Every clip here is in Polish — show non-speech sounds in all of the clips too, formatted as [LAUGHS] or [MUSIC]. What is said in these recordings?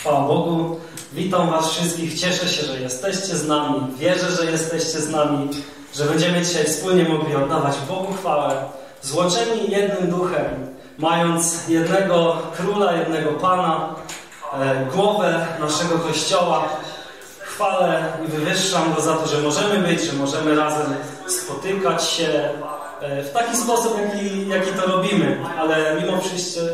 Chwała Bogu. Witam Was wszystkich. Cieszę się, że jesteście z nami. Wierzę, że jesteście z nami, że będziemy dzisiaj wspólnie mogli oddawać Bogu chwałę. Złoczeni jednym duchem, mając jednego króla, jednego pana, e, głowę naszego kościoła. Chwalę i wywyższam Go za to, że możemy być, że możemy razem spotykać się e, w taki sposób, jaki, jaki to robimy, ale mimo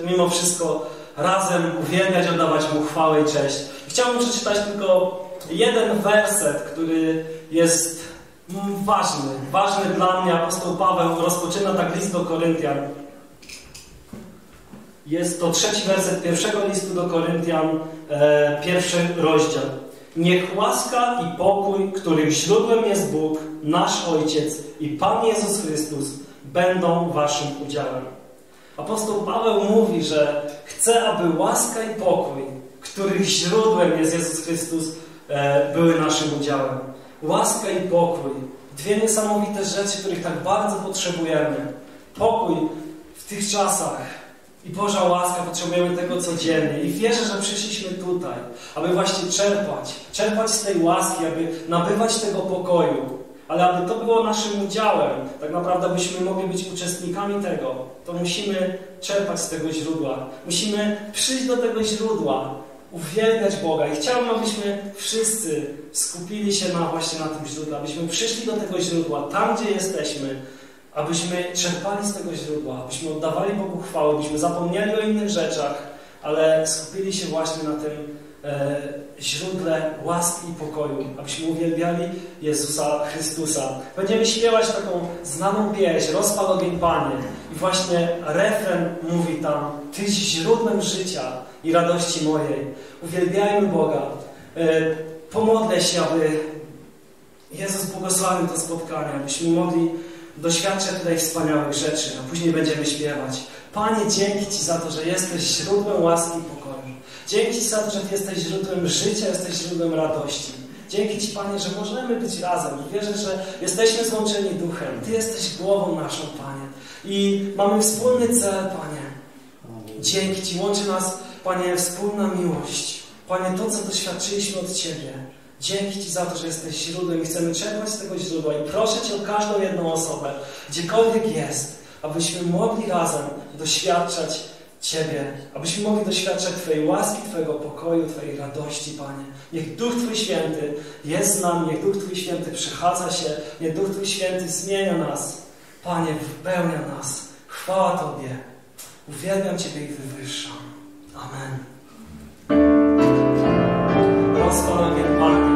mimo wszystko razem uwielbiać, oddawać Mu chwałę i cześć. Chciałbym przeczytać tylko jeden werset, który jest mm, ważny, ważny dla mnie. Apostoł Paweł rozpoczyna tak list do Koryntian. Jest to trzeci werset pierwszego listu do Koryntian, e, pierwszy rozdział. Niech łaska i pokój, których źródłem jest Bóg, nasz Ojciec i Pan Jezus Chrystus, będą waszym udziałem. Apostoł Paweł mówi, że chce, aby łaska i pokój, których źródłem jest Jezus Chrystus, e, były naszym udziałem. Łaska i pokój. Dwie niesamowite rzeczy, których tak bardzo potrzebujemy. Pokój w tych czasach i Boża łaska, potrzebujemy tego codziennie. I wierzę, że przyszliśmy tutaj, aby właśnie czerpać, czerpać z tej łaski, aby nabywać tego pokoju. Ale aby to było naszym udziałem, tak naprawdę byśmy mogli być uczestnikami tego, to musimy czerpać z tego źródła. Musimy przyjść do tego źródła, uwielbiać Boga. I chciałbym, abyśmy wszyscy skupili się na właśnie na tym źródle, abyśmy przyszli do tego źródła, tam gdzie jesteśmy, abyśmy czerpali z tego źródła, abyśmy oddawali Bogu chwałę, abyśmy zapomnieli o innych rzeczach, ale skupili się właśnie na tym źródle łaski i pokoju, abyśmy uwielbiali Jezusa Chrystusa. Będziemy śpiewać taką znaną pieśń, Rozpal ogień Panie. I właśnie refren mówi tam, Tyś źródłem życia i radości mojej. Uwielbiajmy Boga. E, pomodlę się, aby Jezus błogosławił to spotkanie, abyśmy mogli doświadczać tutaj wspaniałych rzeczy, a później będziemy śpiewać. Panie, dzięki Ci za to, że jesteś źródłem łaski i pokoju. Dzięki Ci za to, że jesteś źródłem życia, jesteś źródłem radości. Dzięki Ci, Panie, że możemy być razem i wierzę, że jesteśmy złączeni duchem. Ty jesteś głową naszą, Panie. I mamy wspólny cel, Panie. Dzięki Ci łączy nas, Panie, wspólna miłość. Panie, to, co doświadczyliśmy od Ciebie. Dzięki Ci za to, że jesteś źródłem i chcemy czerpać z tego źródła. I proszę Cię o każdą jedną osobę, gdziekolwiek jest, abyśmy mogli razem doświadczać Ciebie, abyśmy mogli doświadczać Twojej łaski, Twojego pokoju, Twojej radości, Panie. Niech Duch Twój Święty jest z nami, niech Duch Twój Święty przechadza się, niech Duch Twój Święty zmienia nas. Panie, wypełnia nas. Chwała Tobie. Uwielbiam Ciebie i wywyższam. Amen. Rozpal Panie,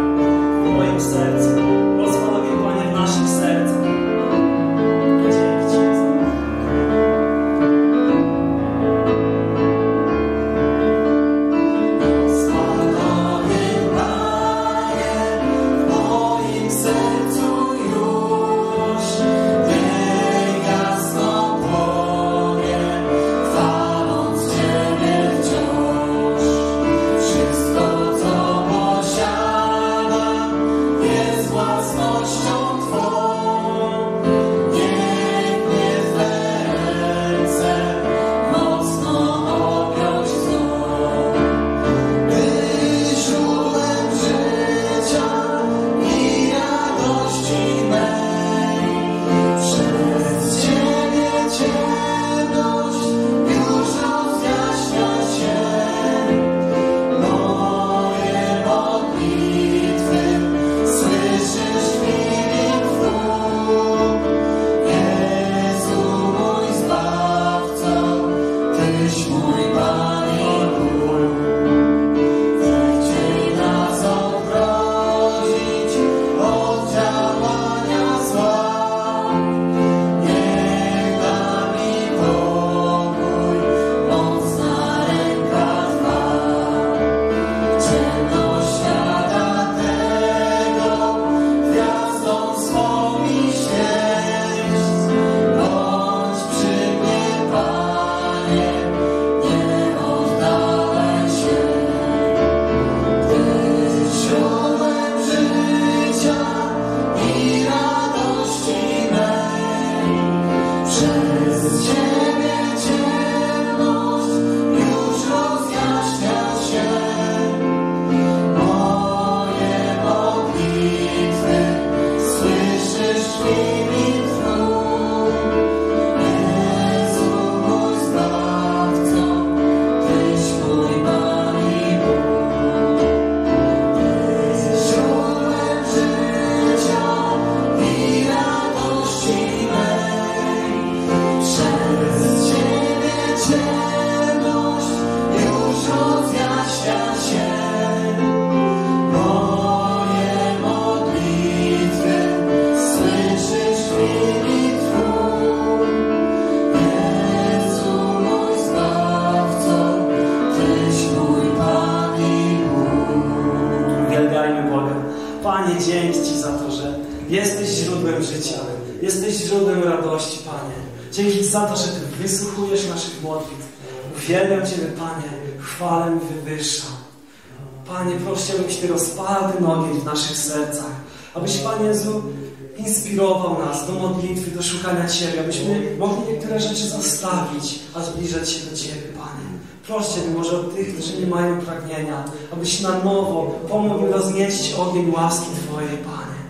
Ciebie, abyśmy mogli niektóre rzeczy zostawić, a zbliżać się do Ciebie, Panie. Proszę może od tych, którzy nie mają pragnienia, abyś na nowo pomógł rozniecić ogień łaski Twojej, Panie.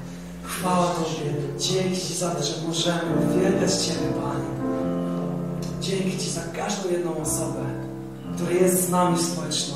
Chwała Tobie. Dzięki Ci za to, że możemy uwielbiać Ciebie, Panie. Dzięki Ci za każdą jedną osobę, która jest z nami w społeczności.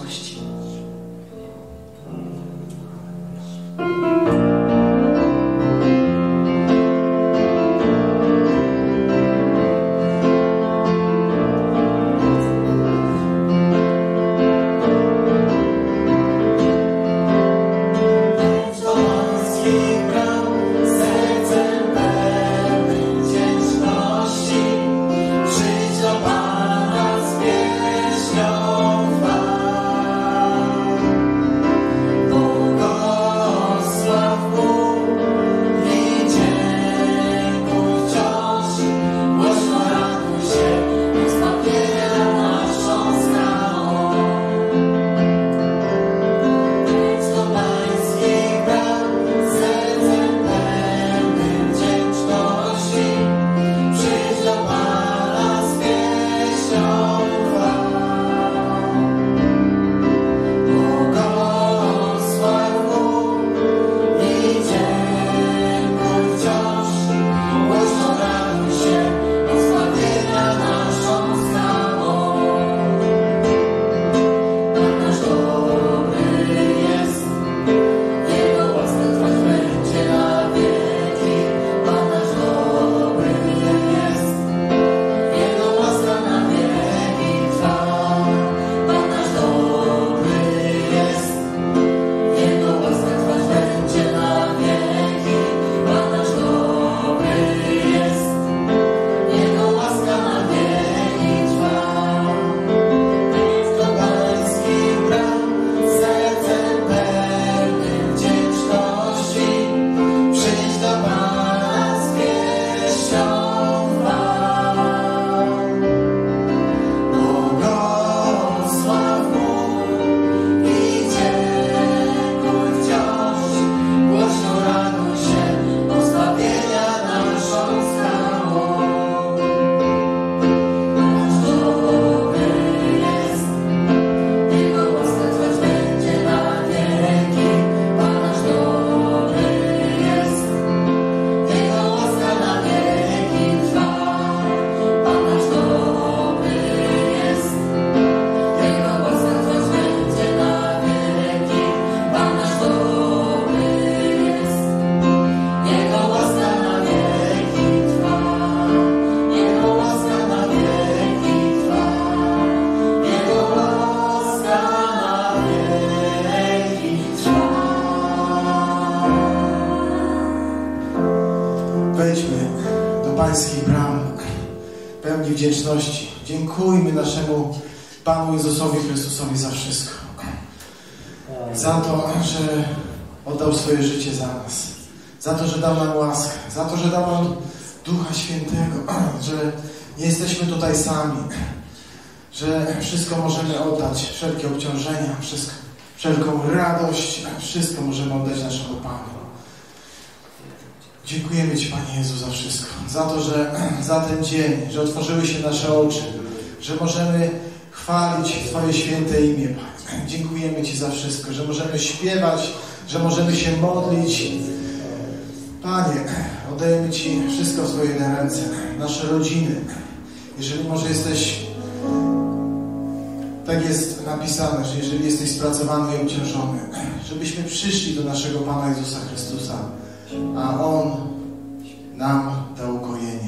Wszelkie obciążenia, wszystko, wszelką radość. Wszystko możemy oddać naszemu Panu. Dziękujemy Ci, Panie Jezu, za wszystko. Za to, że [CLEARS THROAT] za ten dzień, że otworzyły się nasze oczy, że możemy chwalić Twoje święte imię, Panie. Dziękujemy Ci za wszystko, że możemy śpiewać, że możemy się modlić. Panie, [CLEARS THROAT] oddajemy Ci wszystko w Twoje ręce, nasze rodziny. Jeżeli może jesteś, tak jest napisane, że jeżeli jesteś spracowany i obciążony, [CLEARS THROAT] żebyśmy przyszli do naszego Pana Jezusa Chrystusa, a On nam dał ukojenie.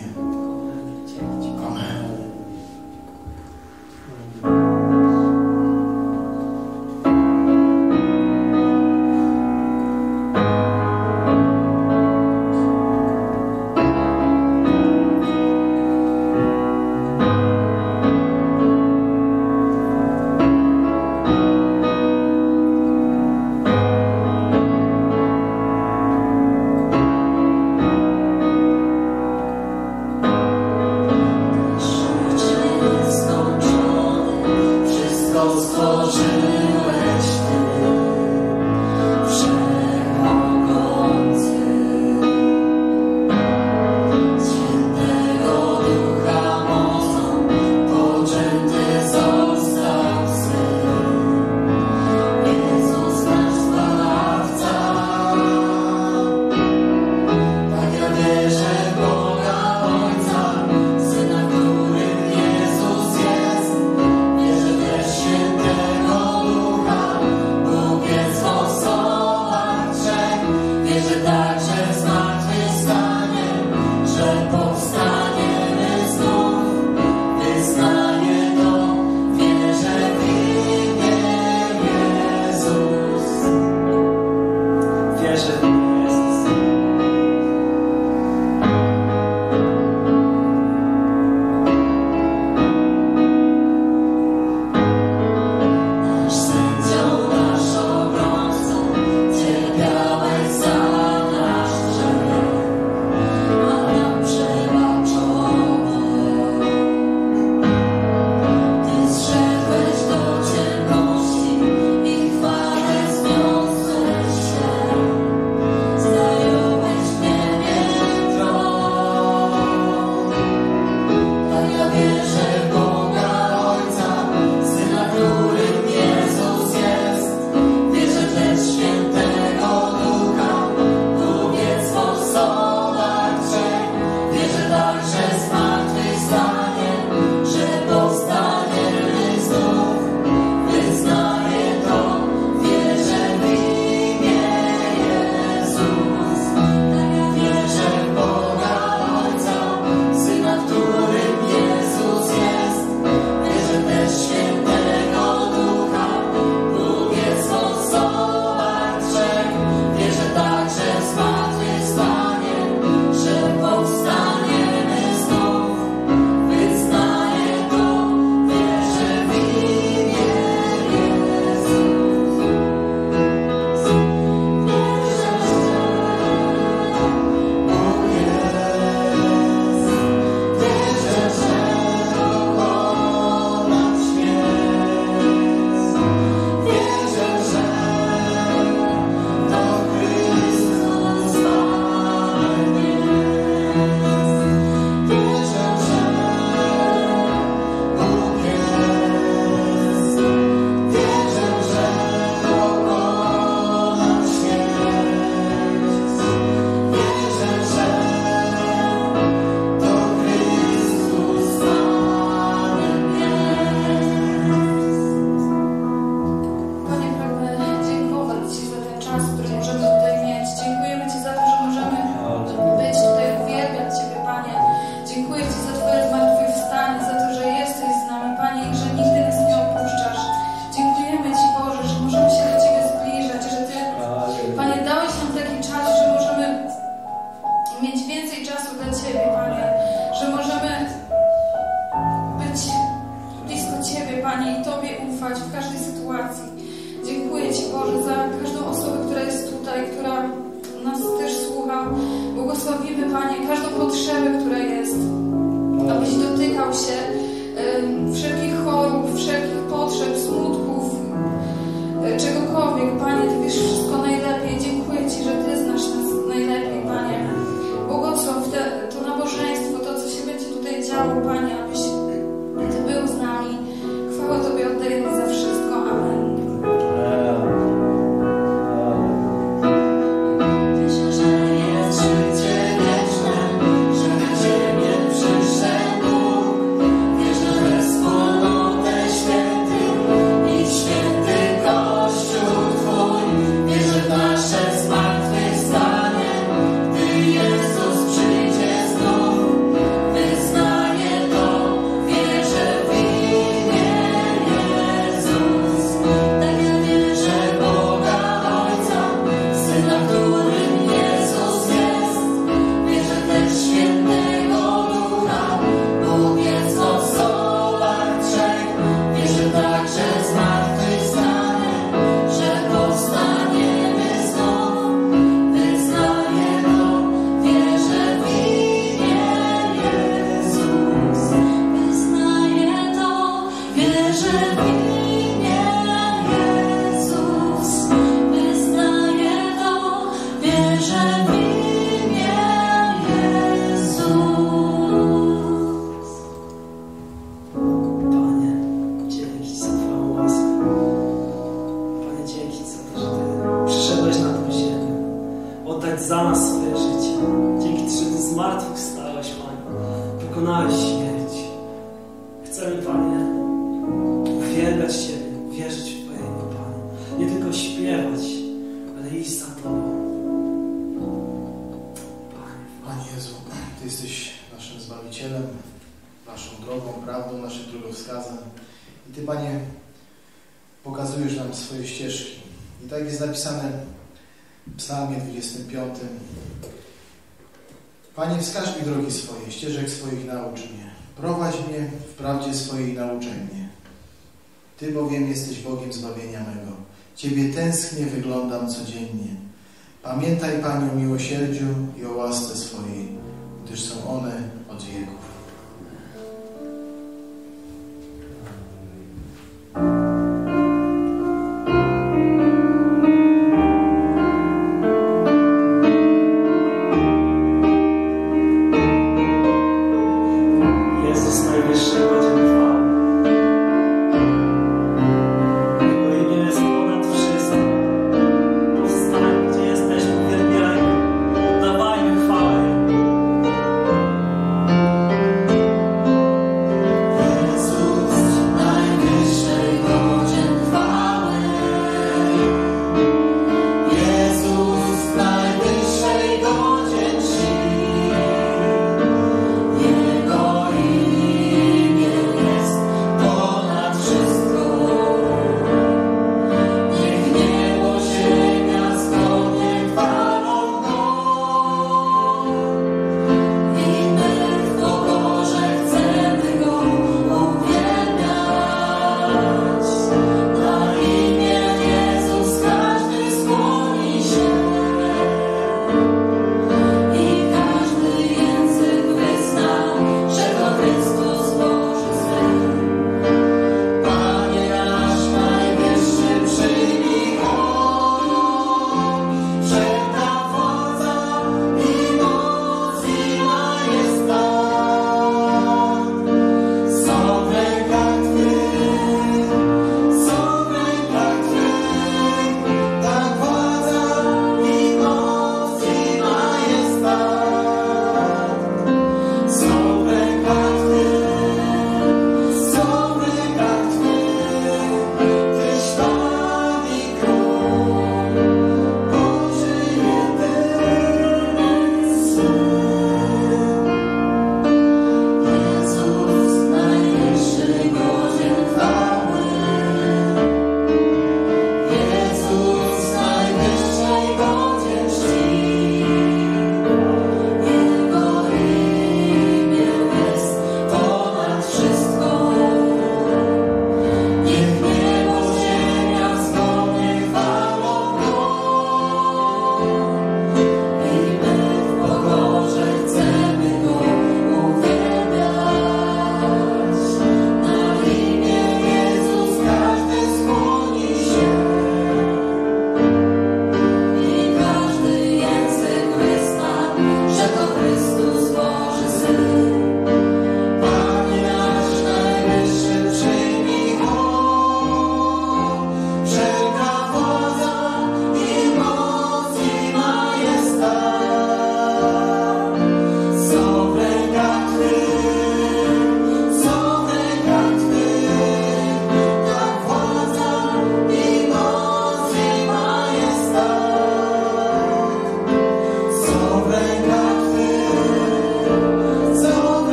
Tutaj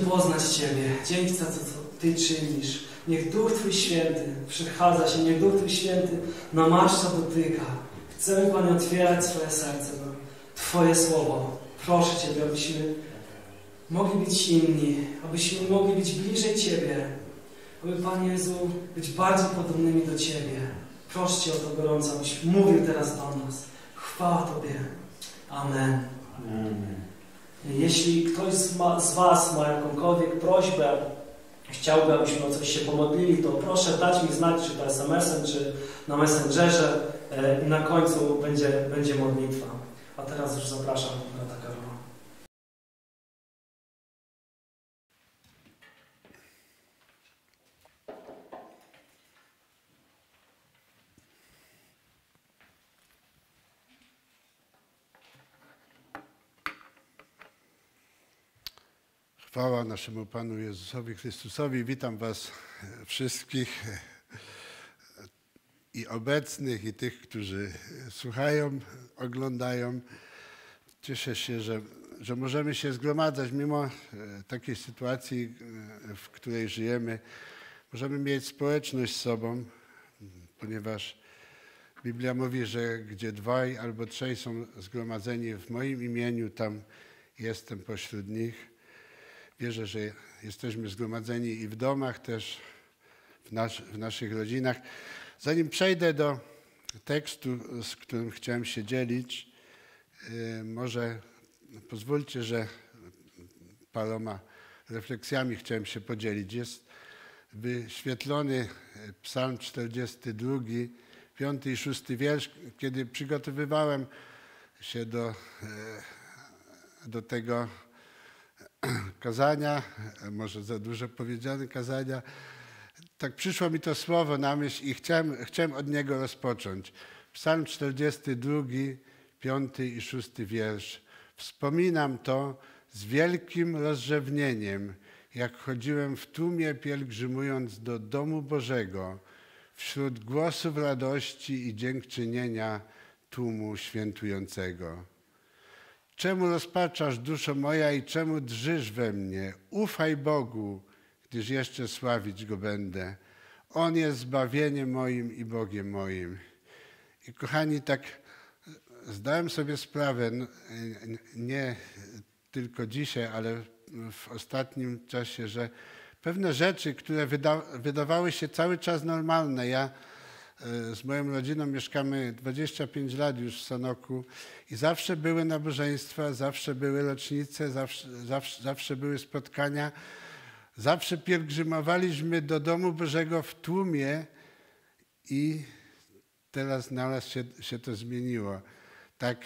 poznać Ciebie. Dzięki za to, co Ty czynisz. Niech Duch Twój Święty przechadza się, niech Duch Twój Święty namaszcza, dotyka. Chcemy, Panie, otwierać swoje serce Twoje Słowo. Proszę Ciebie, abyśmy mogli być inni, abyśmy mogli być bliżej Ciebie, aby, Panie Jezu, być bardziej podobnymi do Ciebie. Proszę Cię o to gorąco, abyś mówił teraz do nas. Chwała Tobie. Amen. Jeśli ktoś z, Was ma jakąkolwiek prośbę, chciałby, abyśmy o coś się pomodlili, to proszę dać mi znać, czy to SMS-em, czy na Messengerze e, na końcu będzie, będzie modlitwa. A teraz już zapraszam brata Karola. Chwała naszemu Panu Jezusowi Chrystusowi. Witam Was wszystkich i obecnych, i tych, którzy słuchają, oglądają. Cieszę się, że, że możemy się zgromadzać mimo e, takiej sytuacji, e, w której żyjemy. Możemy mieć społeczność z sobą, ponieważ Biblia mówi, że gdzie dwaj albo trzej są zgromadzeni w moim imieniu, tam jestem pośród nich. Wierzę, że jesteśmy zgromadzeni i w domach też, w, nas, w naszych rodzinach. Zanim przejdę do tekstu, z którym chciałem się dzielić, yy, może pozwólcie, że paroma refleksjami chciałem się podzielić. Jest wyświetlony Psalm 42, piąty i szósty wiersz. Kiedy przygotowywałem się do, do tego [CLEARS THROAT] kazania, może za dużo powiedziane kazania, tak przyszło mi to słowo na myśl i chciałem, chciałem od niego rozpocząć. Psalm 42, piąty i szósty wiersz. Wspominam to z wielkim rozrzewnieniem, jak chodziłem w tłumie pielgrzymując do domu Bożego, wśród głosów radości i dziękczynienia tłumu świętującego. Czemu rozpaczasz, duszo moja, i czemu drżysz we mnie? Ufaj Bogu, gdyż jeszcze sławić Go będę. On jest zbawieniem moim i Bogiem moim. I kochani, tak zdałem sobie sprawę, nie tylko dzisiaj, ale w ostatnim czasie, że pewne rzeczy, które wyda wydawały się cały czas normalne, ja e, z moją rodziną mieszkamy 25 lat już w Sanoku i zawsze były nabożeństwa, zawsze były rocznice, zawsze, zawsze, zawsze były spotkania, zawsze pielgrzymowaliśmy do domu Bożego w tłumie i teraz naraz się, się to zmieniło. Tak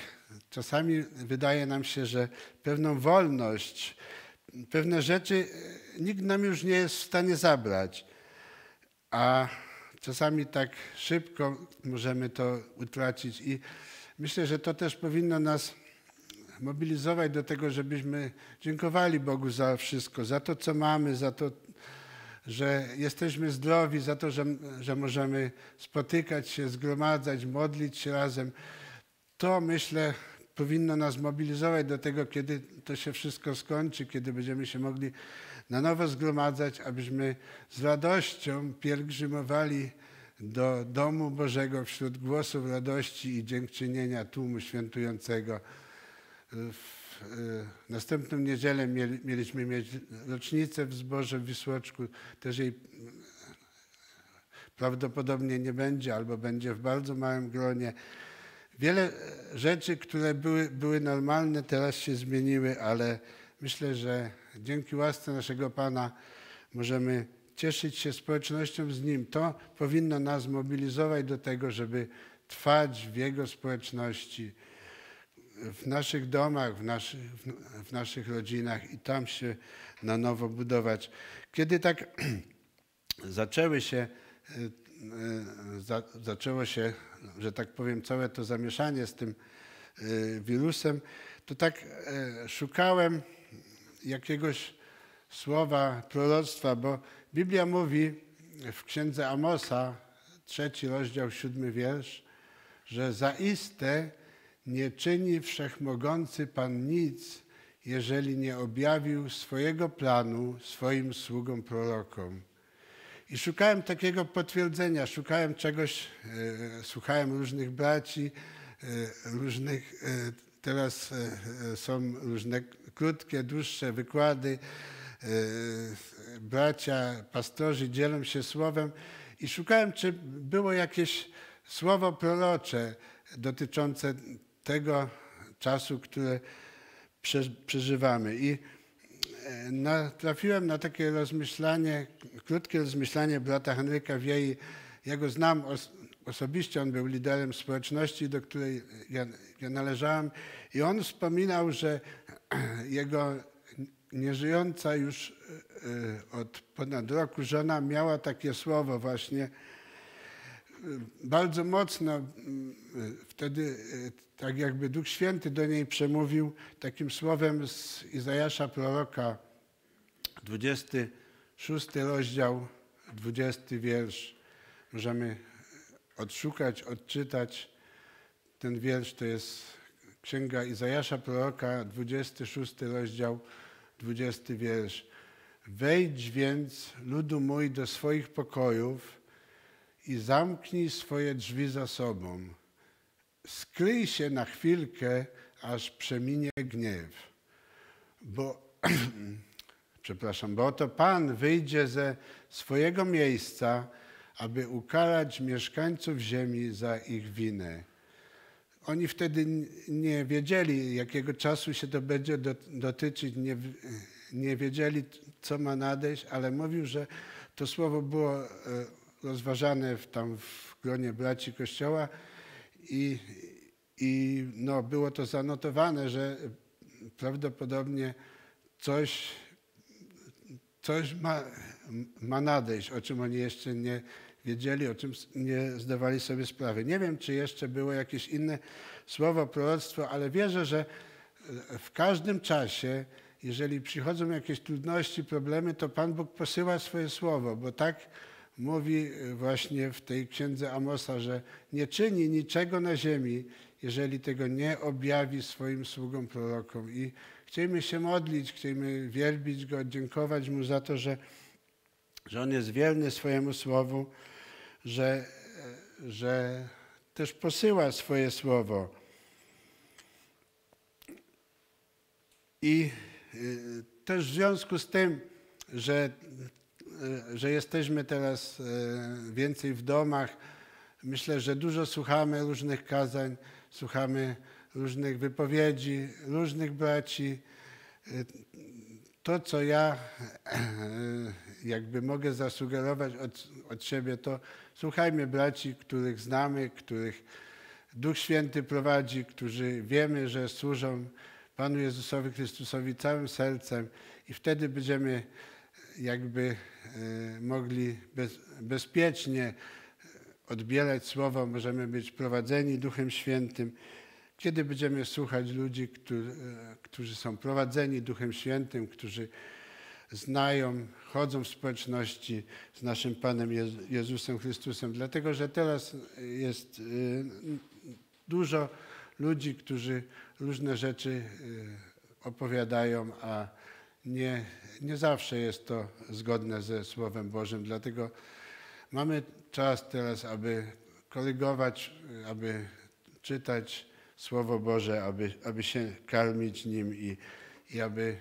czasami wydaje nam się, że pewną wolność, pewne rzeczy e, nikt nam już nie jest w stanie zabrać, a czasami tak szybko możemy to utracić i myślę, że to też powinno nas mobilizować do tego, żebyśmy dziękowali Bogu za wszystko, za to, co mamy, za to, że jesteśmy zdrowi, za to, że, że możemy spotykać się, zgromadzać, modlić się razem. To myślę powinno nas mobilizować do tego, kiedy to się wszystko skończy, kiedy będziemy się mogli na nowo zgromadzać, abyśmy z radością pielgrzymowali do domu Bożego wśród głosów radości i dziękczynienia tłumu świętującego. W następną niedzielę mieliśmy mieć rocznicę w zborze w Wisłoczku. Też jej prawdopodobnie nie będzie albo będzie w bardzo małym gronie. Wiele rzeczy, które były, były normalne, teraz się zmieniły, ale myślę, że dzięki łasce naszego Pana możemy cieszyć się społecznością z Nim. To powinno nas mobilizować do tego, żeby trwać w Jego społeczności, w naszych domach, w naszych, w naszych rodzinach i tam się na nowo budować. Kiedy tak [CLEARS THROAT] zaczęły się E, za, zaczęło się, że tak powiem, całe to zamieszanie z tym e, wirusem, to tak e, szukałem jakiegoś słowa proroctwa, bo Biblia mówi w księdze Amosa, trzeci rozdział, siódmy wiersz, że zaiste nie czyni wszechmogący Pan nic, jeżeli nie objawił swojego planu swoim sługom prorokom. I szukałem takiego potwierdzenia, szukałem czegoś, e, słuchałem różnych braci, e, różnych, e, teraz e, są różne krótkie, dłuższe wykłady. E, bracia, pastorzy dzielą się słowem i szukałem, czy było jakieś słowo prorocze dotyczące tego czasu, który przeżywamy. I natrafiłem na takie rozmyślanie, krótkie rozmyślanie brata Henryka Wiei. Ja go znam osobiście, on był liderem społeczności, do której ja, ja należałem i on wspominał, że [CLEARS THROAT] jego nieżyjąca już e, od ponad roku żona miała takie słowo właśnie, bardzo mocno wtedy tak jakby Duch Święty do niej przemówił takim słowem z Izajasza proroka, 26 rozdział, 20 wiersz. Możemy odszukać, odczytać. Ten wiersz to jest Księga Izajasza proroka, 26 rozdział, 20 wiersz. Wejdź więc, ludu mój, do swoich pokojów, i zamknij swoje drzwi za sobą. Skryj się na chwilkę, aż przeminie gniew. Bo, [CLEARS THROAT] przepraszam, bo oto Pan wyjdzie ze swojego miejsca, aby ukarać mieszkańców ziemi za ich winę. Oni wtedy nie wiedzieli, jakiego czasu się to będzie do- dotyczyć, nie, nie wiedzieli, co ma nadejść, ale mówił, że to słowo było e, rozważane w, tam w gronie braci Kościoła i, i no, było to zanotowane, że prawdopodobnie coś, coś ma, ma nadejść, o czym oni jeszcze nie wiedzieli, o czym nie zdawali sobie sprawy. Nie wiem, czy jeszcze było jakieś inne słowo, proroctwo, ale wierzę, że e, w każdym czasie, jeżeli przychodzą jakieś trudności, problemy, to Pan Bóg posyła swoje słowo, bo tak mówi e, właśnie w tej księdze Amosa, że nie czyni niczego na ziemi, jeżeli tego nie objawi swoim sługom prorokom. I chcemy się modlić, chcemy wielbić Go, dziękować Mu za to, że, że On jest wierny swojemu słowu, że, że też posyła swoje słowo. I y, też w związku z tym, że, y, że jesteśmy teraz y, więcej w domach, myślę, że dużo słuchamy różnych kazań, słuchamy różnych wypowiedzi, różnych braci. To, co ja jakby mogę zasugerować od, od siebie, to słuchajmy braci, których znamy, których Duch Święty prowadzi, którzy wiemy, że służą Panu Jezusowi Chrystusowi całym sercem i wtedy będziemy jakby e, mogli bez, bezpiecznie odbierać słowo, możemy być prowadzeni Duchem Świętym. Kiedy będziemy słuchać ludzi, którzy, którzy są prowadzeni Duchem Świętym, którzy znają, chodzą w społeczności z naszym Panem Jezu- Jezusem Chrystusem. Dlatego, że teraz jest y, dużo ludzi, którzy różne rzeczy y, opowiadają, a nie, nie zawsze jest to zgodne ze Słowem Bożym. Dlatego mamy czas teraz, aby korygować, aby czytać Słowo Boże, aby, aby się karmić nim i, i aby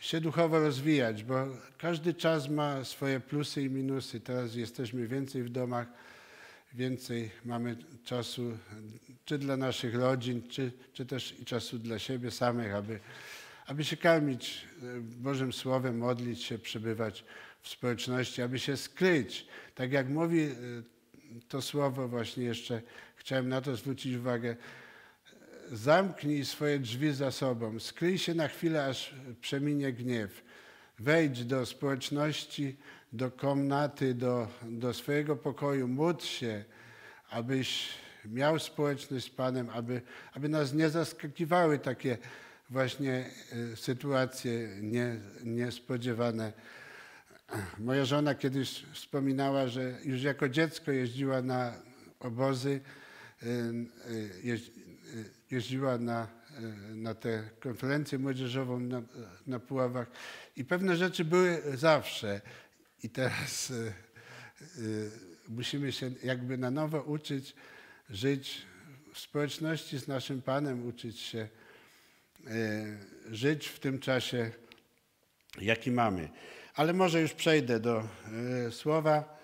się duchowo rozwijać, bo każdy czas ma swoje plusy i minusy. Teraz jesteśmy więcej w domach, więcej mamy czasu czy dla naszych rodzin, czy, czy też i czasu dla siebie samych, aby, aby się karmić e, Bożym Słowem, modlić się, przebywać w społeczności, aby się skryć. Tak jak mówi e, to słowo, właśnie jeszcze chciałem na to zwrócić uwagę. Zamknij swoje drzwi za sobą, skryj się na chwilę, aż przeminie gniew. Wejdź do społeczności, do komnaty, do, do swojego pokoju, módl się, abyś miał społeczność z Panem, aby, aby nas nie zaskakiwały takie właśnie e, sytuacje nie, niespodziewane. Moja żona kiedyś wspominała, że już jako dziecko jeździła na obozy, jeź- y, jeździła na, y, na tę konferencję młodzieżową na, na Puławach i pewne rzeczy były zawsze. I teraz y, y, musimy się jakby na nowo uczyć żyć w społeczności z naszym Panem, uczyć się y, żyć w tym czasie, jaki mamy. Ale może już przejdę do e, słowa,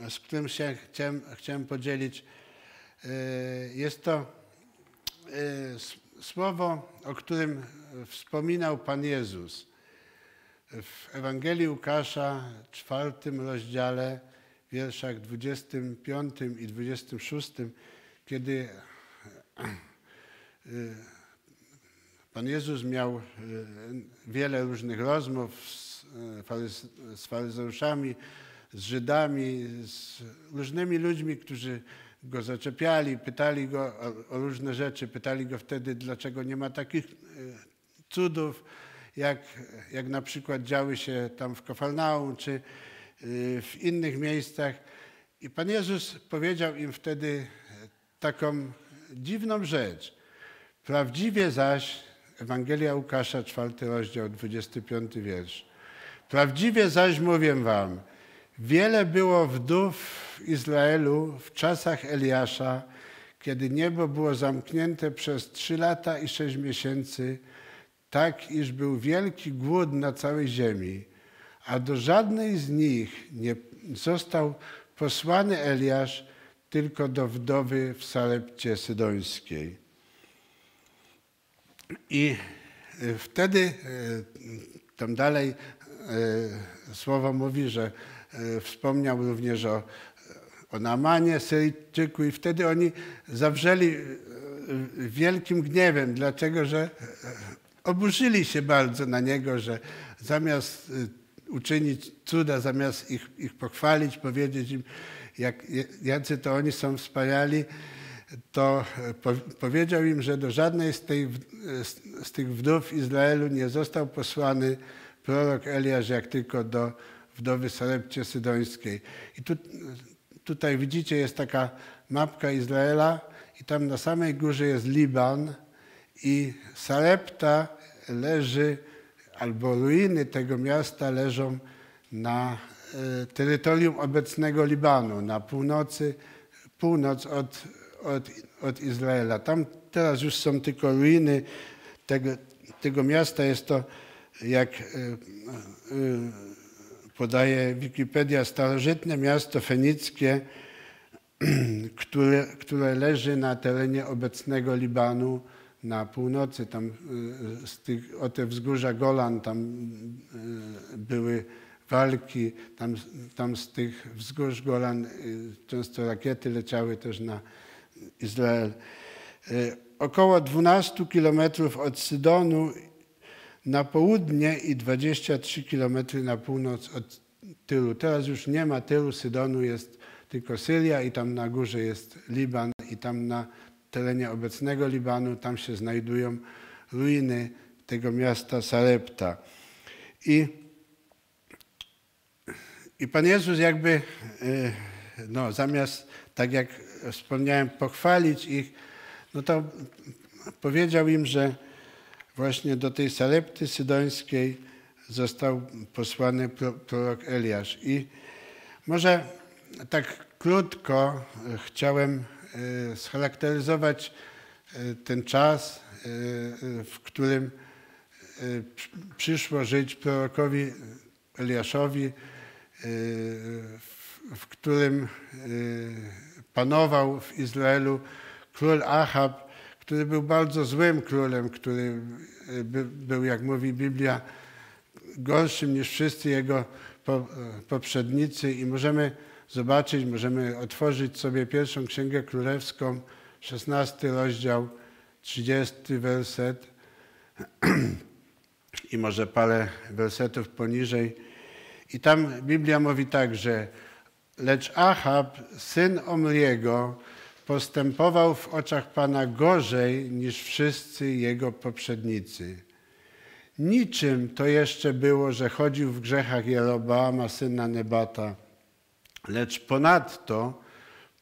e, z którym się chciałem, chciałem podzielić. E, jest to e, słowo, o którym wspominał Pan Jezus w Ewangelii Łukasza, czwartym rozdziale, wierszach 25 i 26, kiedy Pan Jezus miał e, wiele różnych rozmów z faryzeuszami, z Żydami, z różnymi ludźmi, którzy go zaczepiali, pytali go o, o różne rzeczy, pytali go wtedy, dlaczego nie ma takich e, cudów, jak, jak na przykład działy się tam w Kafarnaum czy e, w innych miejscach. I Pan Jezus powiedział im wtedy taką dziwną rzecz. Prawdziwie zaś, Ewangelia Łukasza, czwarty rozdział, 25 wiersz. Prawdziwie zaś mówię wam, Wiele było wdów w Izraelu w czasach Eliasza, kiedy niebo było zamknięte przez trzy lata i sześć miesięcy, tak iż był wielki głód na całej ziemi, a do żadnej z nich nie został posłany Eliasz, tylko do wdowy w Salepcie Sydońskiej. I e, wtedy, e, tam dalej e, słowo mówi, że wspomniał również o, o Namanie Syryjczyku i wtedy oni zawrzeli wielkim gniewem, dlatego że oburzyli się bardzo na niego, że zamiast uczynić cuda, zamiast ich, ich pochwalić, powiedzieć im, jak, jacy to oni są wspaniali, to po, powiedział im, że do żadnej z, tej, z, z tych wdów Izraelu nie został posłany prorok Eliasz, jak tylko do wdowy Sarepcie Sydońskiej. I tu, tutaj widzicie, jest taka mapka Izraela i tam na samej górze jest Liban i Sarepta leży, albo ruiny tego miasta leżą na e, terytorium obecnego Libanu, na północy, północ od, od, od Izraela. Tam teraz już są tylko ruiny tego, tego miasta. Jest to, jak e, e, podaje Wikipedia, starożytne miasto fenickie, [CLEARS THROAT] które, które leży na terenie obecnego Libanu na północy, tam y, z tych, o te wzgórza Golan, tam y, były walki, tam, tam z tych wzgórz Golan y, często rakiety leciały też na Izrael. Około 12 kilometrów od Sydonu na południe i 23 kilometry na północ od Tyru. Teraz już nie ma Tyru, Sydonu jest tylko Syria i tam na górze jest Liban i tam na terenie obecnego Libanu, tam się znajdują ruiny tego miasta Sarepta. I, i Pan Jezus jakby, e, no, zamiast, tak jak wspomniałem, pochwalić ich, no to powiedział im, że właśnie do tej Sarepty Sydońskiej został posłany prorok Eliasz. I może tak krótko chciałem E, scharakteryzować e, ten czas, e, w którym przyszło żyć prorokowi Eliaszowi, w którym panował w Izraelu król Ahab, który był bardzo złym królem, który był, jak mówi Biblia, gorszym niż wszyscy jego poprzednicy i możemy zobaczyć, możemy otworzyć sobie pierwszą Księgę Królewską, 16 rozdział, 30 werset [CLEARS THROAT] i może parę wersetów poniżej. I tam Biblia mówi tak, że lecz Ahab, syn Omriego, postępował w oczach Pana gorzej niż wszyscy jego poprzednicy. Niczym to jeszcze było, że chodził w grzechach Jeroboama, syna Nebata, Lecz ponadto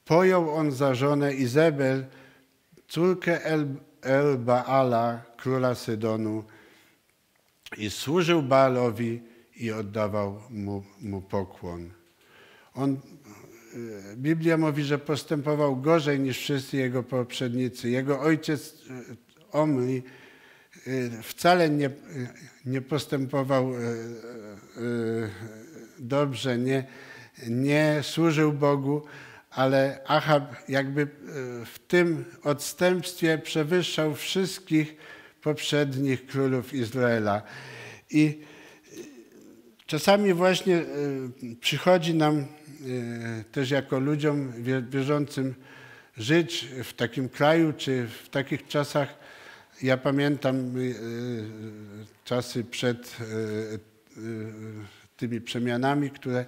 pojął on za żonę Izabel, córkę El, El Baala, króla Sydonu i służył Baalowi i oddawał mu, mu pokłon. On, Biblia mówi, że postępował gorzej niż wszyscy jego poprzednicy. Jego ojciec e, Omri e, wcale nie, nie postępował dobrze, nie, nie służył Bogu, ale Achab jakby w tym odstępstwie przewyższał wszystkich poprzednich królów Izraela. I czasami właśnie e, przychodzi nam e, też jako ludziom wierzącym żyć w takim kraju czy w takich czasach. Ja pamiętam czasy przed tymi przemianami, które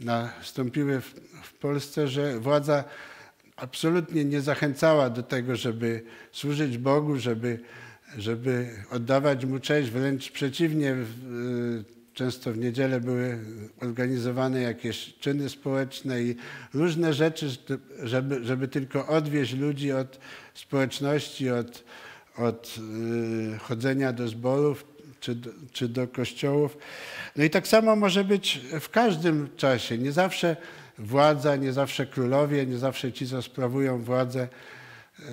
nastąpiły w Polsce, że władza absolutnie nie zachęcała do tego, żeby służyć Bogu, żeby, żeby oddawać Mu cześć, wręcz przeciwnie, często w niedzielę były organizowane jakieś czyny społeczne i różne rzeczy, żeby, żeby tylko odwieźć ludzi od społeczności, od, od y, chodzenia do zborów. czy czy do kościołów. No i tak samo może być w każdym czasie. Nie zawsze władza, nie zawsze królowie, nie zawsze ci, co sprawują władzę, y,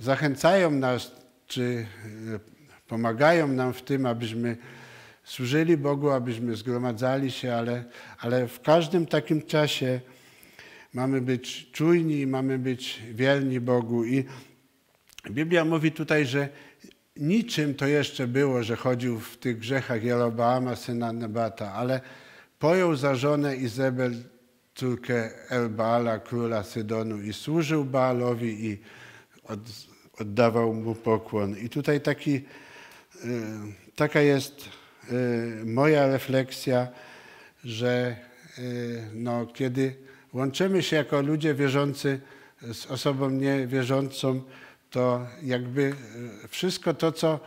zachęcają nas, czy y, pomagają nam w tym, abyśmy służyli Bogu, abyśmy zgromadzali się, ale, ale w każdym takim czasie mamy być czujni i mamy być wierni Bogu. I Biblia mówi tutaj, że niczym to jeszcze było, że chodził w tych grzechach Jeroboama, syna Nebata, ale pojął za żonę Izabel, córkę Elbaala, króla Sydonu i służył Baalowi i od, oddawał mu pokłon. I tutaj taki, y, taka jest moja refleksja, że y, no, kiedy łączymy się jako ludzie wierzący z osobą niewierzącą, to jakby wszystko to, co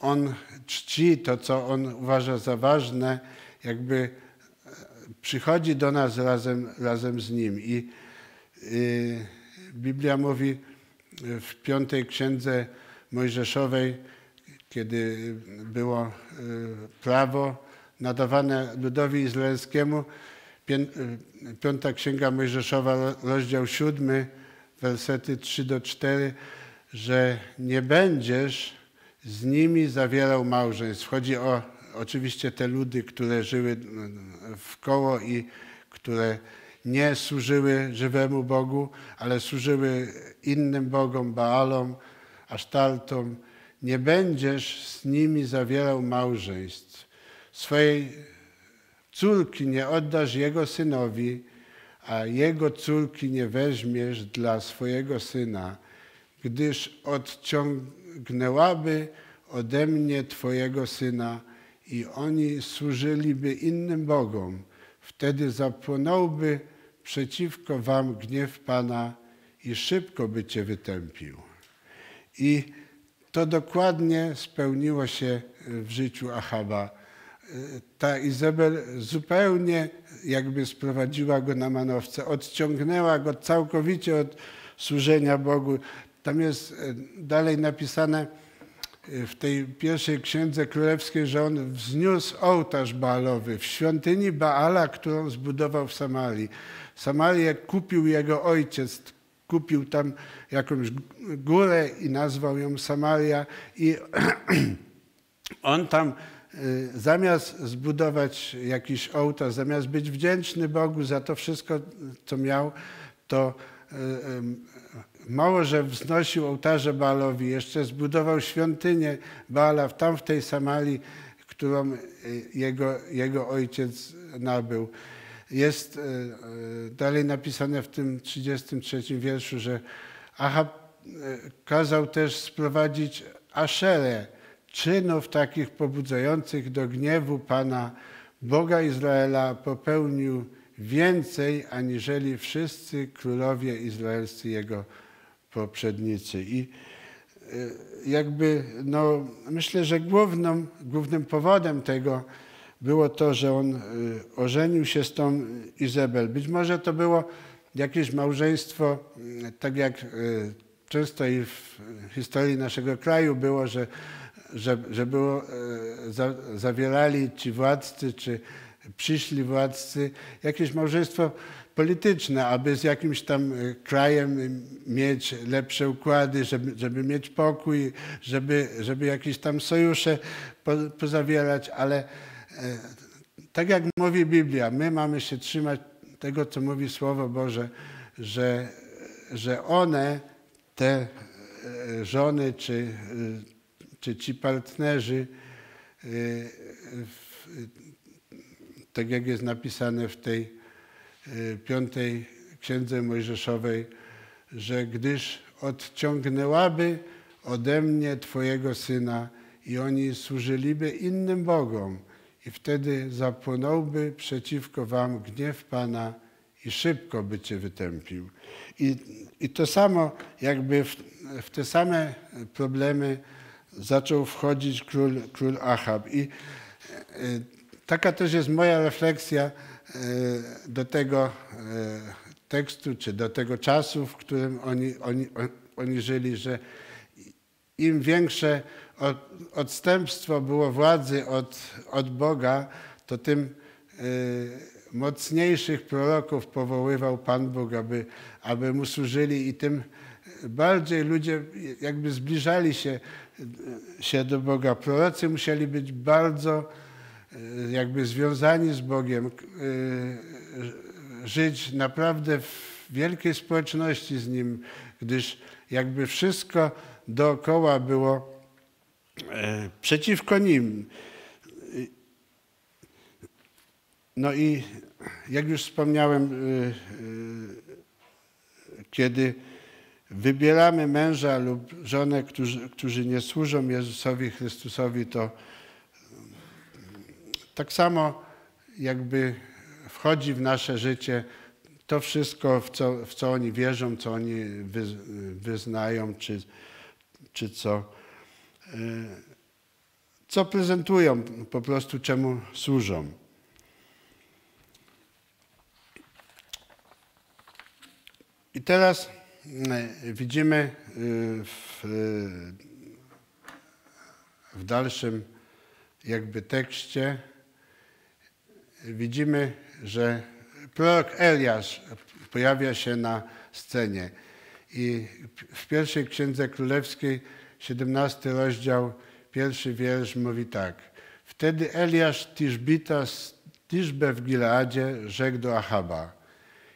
on czci, to, co on uważa za ważne, jakby przychodzi do nas razem, razem z nim. I Biblia mówi w piątej księdze Mojżeszowej, kiedy było prawo nadawane ludowi izraelskiemu, piąta księga Mojżeszowa, rozdział siódmy, wersety 3 do 4, że nie będziesz z nimi zawierał małżeństw. Chodzi o oczywiście te ludy, które żyły w koło i które nie służyły żywemu Bogu, ale służyły innym bogom, Baalom, Asztaltom. Nie będziesz z nimi zawierał małżeństw. Swojej córki nie oddasz jego synowi, a jego córki nie weźmiesz dla swojego syna, gdyż odciągnęłaby ode mnie twojego syna i oni służyliby innym bogom. Wtedy zapłonąłby przeciwko wam gniew Pana i szybko by cię wytępił. I to dokładnie spełniło się w życiu Achaba. Ta Izabel zupełnie jakby sprowadziła go na manowce, odciągnęła go całkowicie od służenia Bogu. Tam jest dalej napisane w tej pierwszej księdze królewskiej, że on wzniósł ołtarz Baalowy w świątyni Baala, którą zbudował w Samarii. Samarię kupił jego ojciec, kupił tam jakąś górę i nazwał ją Samaria i [CLEARS THROAT] on tam y, zamiast zbudować jakiś ołtarz, zamiast być wdzięczny Bogu za to wszystko, co miał, to y, y, mało, że wznosił ołtarze Baalowi, jeszcze zbudował świątynię Baala tam w tej Samarii, którą jego, jego ojciec nabył. Jest dalej napisane w tym 33 wierszu, że Ahab kazał też sprowadzić Aszerę, czynów takich pobudzających do gniewu Pana, Boga Izraela, popełnił więcej, aniżeli wszyscy królowie izraelscy jego poprzednicy. I jakby, no, myślę, że głównym, głównym powodem tego było to, że on ożenił się z tą Izabel. Być może to było jakieś małżeństwo, tak jak często i w historii naszego kraju było, że że, że było, za, zawierali ci władcy, czy przyszli władcy jakieś małżeństwo polityczne, aby z jakimś tam krajem mieć lepsze układy, żeby, żeby mieć pokój, żeby, żeby jakieś tam sojusze po, pozawierać, ale tak jak mówi Biblia, my mamy się trzymać tego, co mówi Słowo Boże, że, że one, te żony czy czy ci partnerzy, y, tak jak jest napisane w tej piątej księdze Mojżeszowej, że gdyż odciągnęłaby ode mnie Twojego syna i oni służyliby innym Bogom, i wtedy zapłonąłby przeciwko Wam gniew Pana i szybko by Cię wytępił. I, i to samo, jakby w, w te same problemy zaczął wchodzić król, król Achab. I e, taka też jest moja refleksja e, do tego e, tekstu, czy do tego czasu, w którym oni, oni, oni żyli, że im większe od, odstępstwo było władzy od, od Boga, to tym y, mocniejszych proroków powoływał Pan Bóg, aby, aby mu służyli i tym bardziej ludzie jakby zbliżali się, się do Boga. Prorocy musieli być bardzo y, jakby związani z Bogiem, y, żyć naprawdę w wielkiej społeczności z Nim, gdyż jakby wszystko dookoła było przeciwko Nim. No i jak już wspomniałem, y, y, kiedy wybieramy męża lub żonę, którzy, którzy nie służą Jezusowi Chrystusowi, to tak samo jakby wchodzi w nasze życie to wszystko, w co, w co oni wierzą, co oni wy, wyznają, czy, czy co, co prezentują, po prostu czemu służą. I teraz y, widzimy y, w, w dalszym jakby tekście, widzimy, że prorok Eliasz pojawia się na scenie. I w pierwszej księdze królewskiej, 17 rozdział, pierwszy wiersz mówi tak. Wtedy Eliasz Tiszbita z Tiszbe w Gileadzie rzekł do Achaba.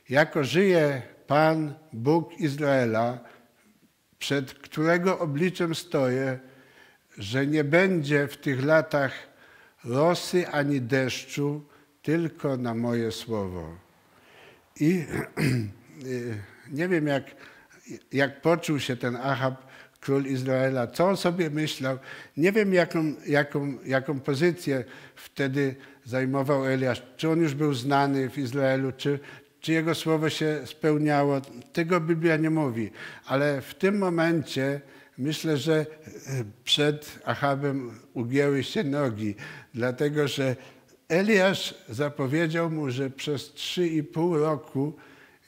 Jako żyje Pan, Bóg Izraela, przed którego obliczem stoję, że nie będzie w tych latach rosy ani deszczu, tylko na moje słowo. I [CLEARS THROAT] nie wiem, jak, jak poczuł się ten Achab, król Izraela, co on sobie myślał. Nie wiem, jaką, jaką, jaką pozycję wtedy zajmował Eliasz. Czy on już był znany w Izraelu, czy, czy jego słowo się spełniało. Tego Biblia nie mówi. Ale w tym momencie myślę, że przed Achabem ugięły się nogi, dlatego że Eliasz zapowiedział mu, że przez trzy i pół roku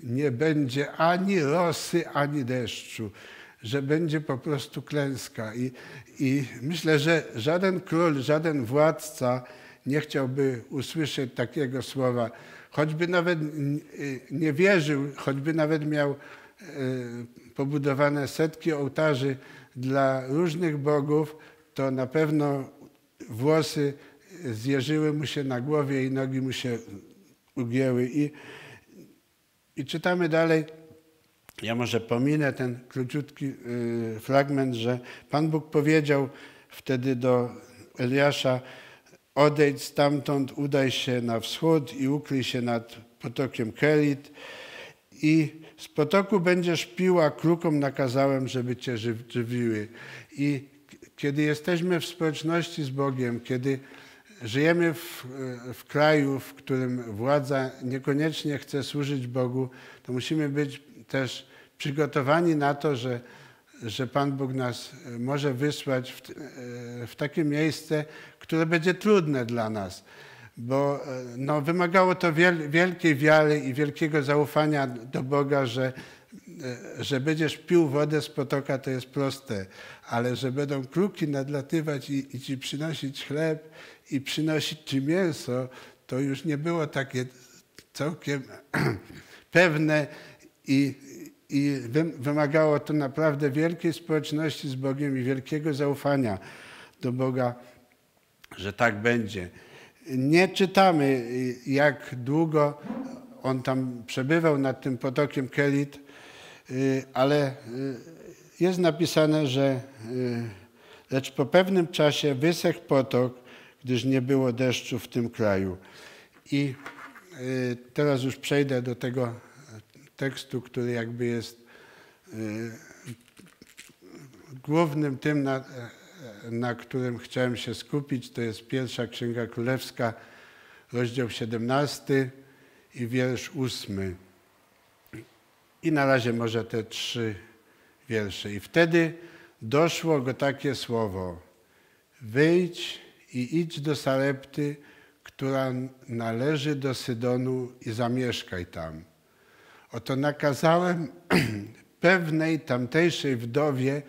nie będzie ani rosy, ani deszczu, że będzie po prostu klęska. I, I myślę, że żaden król, żaden władca nie chciałby usłyszeć takiego słowa, choćby nawet nie wierzył, choćby nawet miał e, pobudowane setki ołtarzy dla różnych bogów, to na pewno włosy zjeżyły mu się na głowie i nogi mu się ugięły. I, i czytamy dalej, ja może pominę ten króciutki y, fragment, że Pan Bóg powiedział wtedy do Eliasza, odejdź stamtąd, udaj się na wschód i ukryj się nad potokiem Kelit i z potoku będziesz piła, krukom nakazałem, żeby cię żywiły. I kiedy jesteśmy w społeczności z Bogiem, kiedy żyjemy w, w, kraju, w którym władza niekoniecznie chce służyć Bogu, to musimy być też przygotowani na to, że, że Pan Bóg nas może wysłać w, w takie miejsce, które będzie trudne dla nas. Bo no, wymagało to wiel, wielkiej wiary i wielkiego zaufania do Boga, że, że będziesz pił wodę z potoka, to jest proste, ale że będą kruki nadlatywać i, i ci przynosić chleb i przynosić ci mięso, to już nie było takie całkiem [CLEARS THROAT] pewne i, i wymagało to naprawdę wielkiej społeczności z Bogiem i wielkiego zaufania do Boga, że tak będzie. Nie czytamy, jak długo on tam przebywał nad tym potokiem Kelit, ale jest napisane, że lecz po pewnym czasie wysechł potok, gdyż nie było deszczu w tym kraju. I y, teraz już przejdę do tego tekstu, który jakby jest y, głównym tym, na, na którym chciałem się skupić. To jest pierwsza Księga Królewska, rozdział 17 i wiersz 8. I na razie może te trzy wiersze. I wtedy doszło go takie słowo: Wyjdź i idź do Sarepty, która należy do Sydonu i zamieszkaj tam. Oto nakazałem [CLEARS THROAT] pewnej tamtejszej wdowie,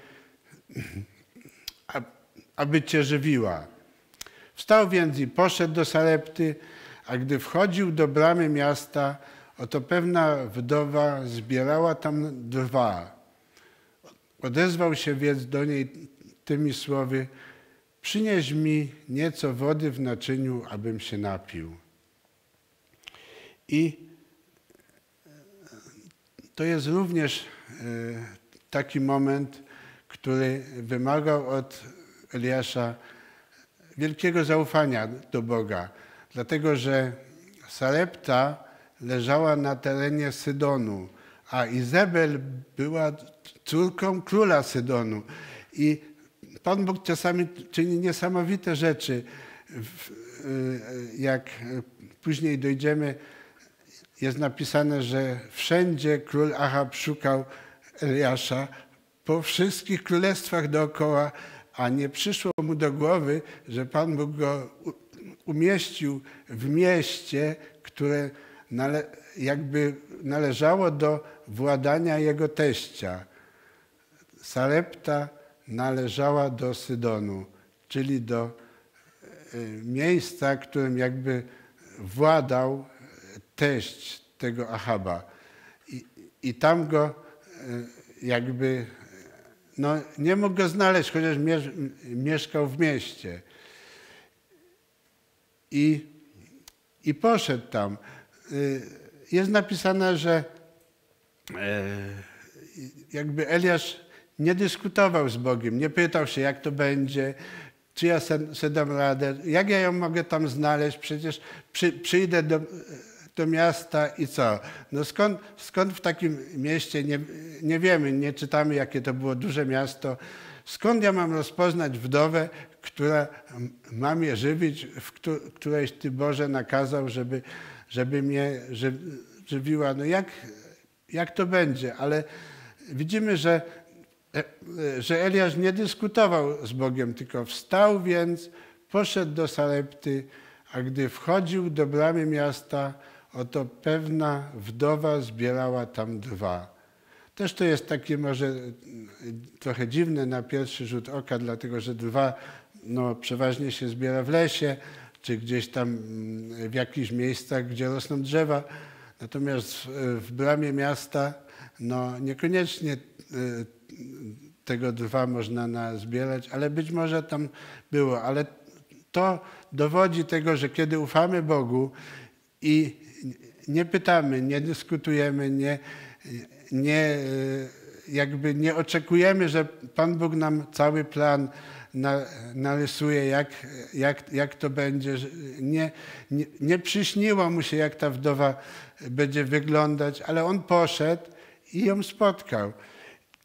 aby cię żywiła. Wstał więc i poszedł do Sarepty, a gdy wchodził do bramy miasta, oto pewna wdowa zbierała tam drwa. Odezwał się więc do niej tymi słowy: Przynieś mi nieco wody w naczyniu, abym się napił. I to jest również e, taki moment, który wymagał od Eliasza wielkiego zaufania do Boga, dlatego że Sarepta leżała na terenie Sydonu, a Izabel była córką króla Sydonu. I Pan Bóg czasami czyni niesamowite rzeczy. Y, Jak później dojdziemy, jest napisane, że wszędzie król Ahab szukał Eliasza po wszystkich królestwach dookoła, a nie przyszło mu do głowy, że Pan Bóg go umieścił w mieście, które nale, jakby należało do władania jego teścia. Sarepta należała do Sydonu, czyli do e, miejsca, którym jakby władał teść tego Ahaba. I, i tam go e, jakby, no nie mógł go znaleźć, chociaż mieszkał w mieście. I, I poszedł tam. Y, Jest napisane, że e, jakby Eliasz nie dyskutował z Bogiem, nie pytał się, jak to będzie, czy ja se, se dam radę, jak ja ją mogę tam znaleźć, przecież przy, przyjdę do, do miasta i co? No skąd, skąd w takim mieście, nie, nie wiemy, nie czytamy, jakie to było duże miasto, skąd ja mam rozpoznać wdowę, która ma mnie żywić, w któ- którejś Ty Boże nakazał, żeby, żeby mnie ży, żywiła. No jak, jak to będzie? Ale widzimy, że, e, że Eliasz nie dyskutował z Bogiem, tylko wstał więc, poszedł do Sarepty, a gdy wchodził do bramy miasta, oto pewna wdowa zbierała tam drwa. Też to jest takie może mm, trochę dziwne na pierwszy rzut oka, dlatego że drwa no, przeważnie się zbiera w lesie, czy gdzieś tam mm, w jakichś miejscach, gdzie rosną drzewa. Natomiast w, bramie miasta no, niekoniecznie y, tego drwa można nazbierać, ale być może tam było. Ale to dowodzi tego, że kiedy ufamy Bogu i nie pytamy, nie dyskutujemy, nie, nie, jakby nie oczekujemy, że Pan Bóg nam cały plan na, narysuje, jak, jak, jak to będzie. Nie, nie, nie przyśniło mu się, jak ta wdowa będzie wyglądać, ale on poszedł i ją spotkał.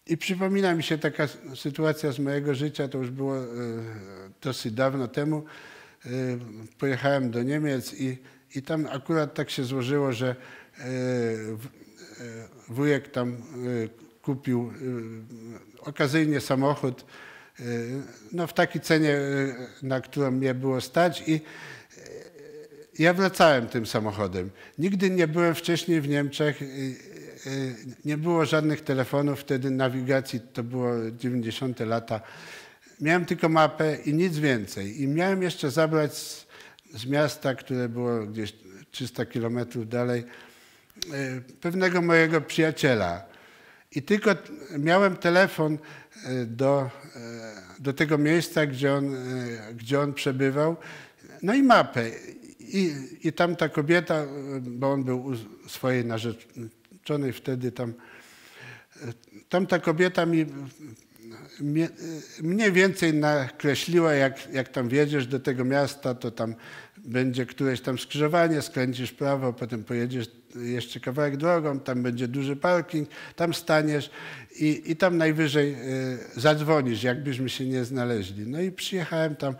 I przypomina mi się taka sytuacja z mojego życia, to już było e, dosyć dawno temu. E, Pojechałem do Niemiec i, i tam akurat tak się złożyło, że e, e, wujek tam e, kupił okazyjnie samochód no, w takiej cenie, na którą mnie było stać i ja wracałem tym samochodem. Nigdy nie byłem wcześniej w Niemczech. Nie było żadnych telefonów, wtedy nawigacji, to było 90 lata. Miałem tylko mapę i nic więcej. I miałem jeszcze zabrać z, miasta, które było gdzieś 300 kilometrów dalej, y, pewnego mojego przyjaciela. I tylko miałem telefon y, do, y, do tego miejsca, gdzie on, gdzie on przebywał, no i mapę. I, I tam ta kobieta, bo on był u swojej narzeczonej wtedy tam, tam ta kobieta mi mnie, mniej więcej nakreśliła, jak, jak tam wjedziesz do tego miasta, to tam będzie któreś tam skrzyżowanie, skręcisz prawo, potem pojedziesz jeszcze kawałek drogą, tam będzie duży parking, tam staniesz i, i tam najwyżej y, zadzwonisz, jakbyśmy się nie znaleźli. No i przyjechałem tam,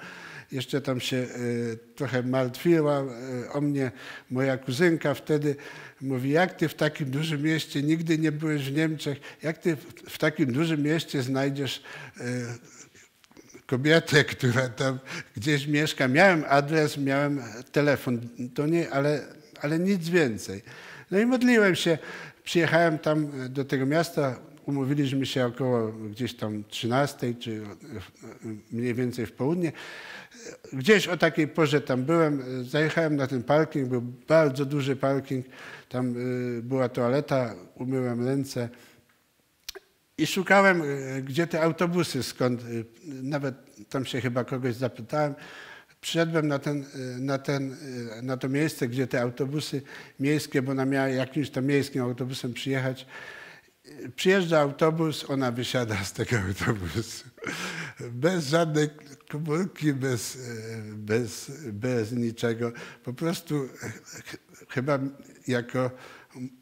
jeszcze tam się y, trochę martwiła y, o mnie moja kuzynka wtedy. Mówi, jak ty w takim dużym mieście, nigdy nie byłeś w Niemczech, jak ty w, w takim dużym mieście znajdziesz kobietę, która tam gdzieś mieszka. Miałem adres, miałem telefon, to nie, ale, ale nic więcej. No i modliłem się, przyjechałem tam do tego miasta, umówiliśmy się około gdzieś tam 13, czy mniej więcej w południe. Gdzieś o takiej porze tam byłem, zajechałem na ten parking, był bardzo duży parking, tam y, była toaleta, umyłem ręce i szukałem, y, gdzie te autobusy, skąd, y, nawet tam się chyba kogoś zapytałem, Przyszedłem na, ten, na, ten, na to miejsce, gdzie te autobusy miejskie, bo ona miała jakimś tam miejskim autobusem przyjechać. Przyjeżdża autobus, ona wysiada z tego autobusu. Bez żadnej komórki, bez, bez, bez niczego. Po prostu chyba jako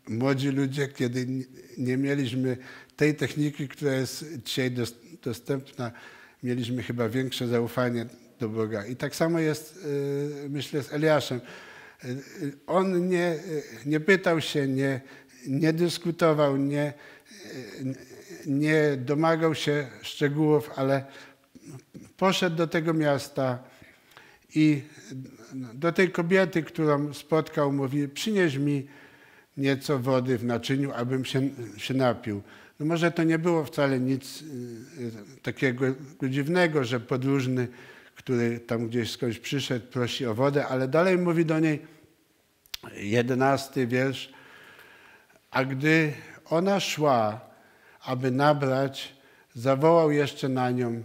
młodzi ludzie, kiedy nie mieliśmy tej techniki, która jest dzisiaj dostępna, mieliśmy chyba większe zaufanie do Boga. I tak samo jest, myślę, z Eliaszem. On nie, nie pytał się, nie, nie dyskutował, nie, nie domagał się szczegółów, ale poszedł do tego miasta i do tej kobiety, którą spotkał, mówi: Przynieś mi nieco wody w naczyniu, abym się, się napił. No może to nie było wcale nic takiego dziwnego, że podróżny, który tam gdzieś skądś przyszedł, prosi o wodę, ale dalej mówi do niej jedenasty wiersz. A gdy ona szła, aby nabrać, zawołał jeszcze na nią: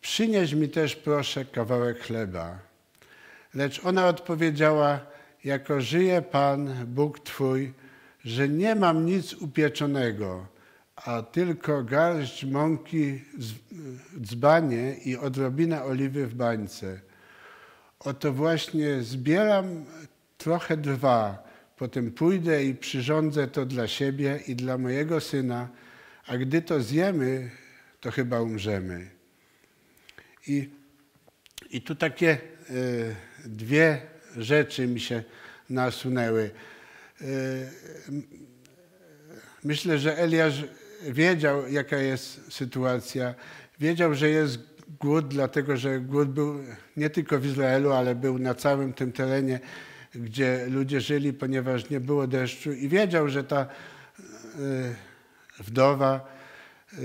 Przynieś mi też proszę kawałek chleba. Lecz ona odpowiedziała: Jako żyje Pan, Bóg Twój, że nie mam nic upieczonego, a tylko garść mąki w dzbanie i odrobinę oliwy w bańce. Oto właśnie zbieram trochę drwa, potem pójdę i przyrządzę to dla siebie i dla mojego syna, a gdy to zjemy, to chyba umrzemy. I, i tu takie e, dwie rzeczy mi się nasunęły. E, myślę, że Eliasz wiedział, jaka jest sytuacja. Wiedział, że jest głód, dlatego że głód był nie tylko w Izraelu, ale był na całym tym terenie, gdzie ludzie żyli, ponieważ nie było deszczu. I wiedział, że ta e, wdowa, e,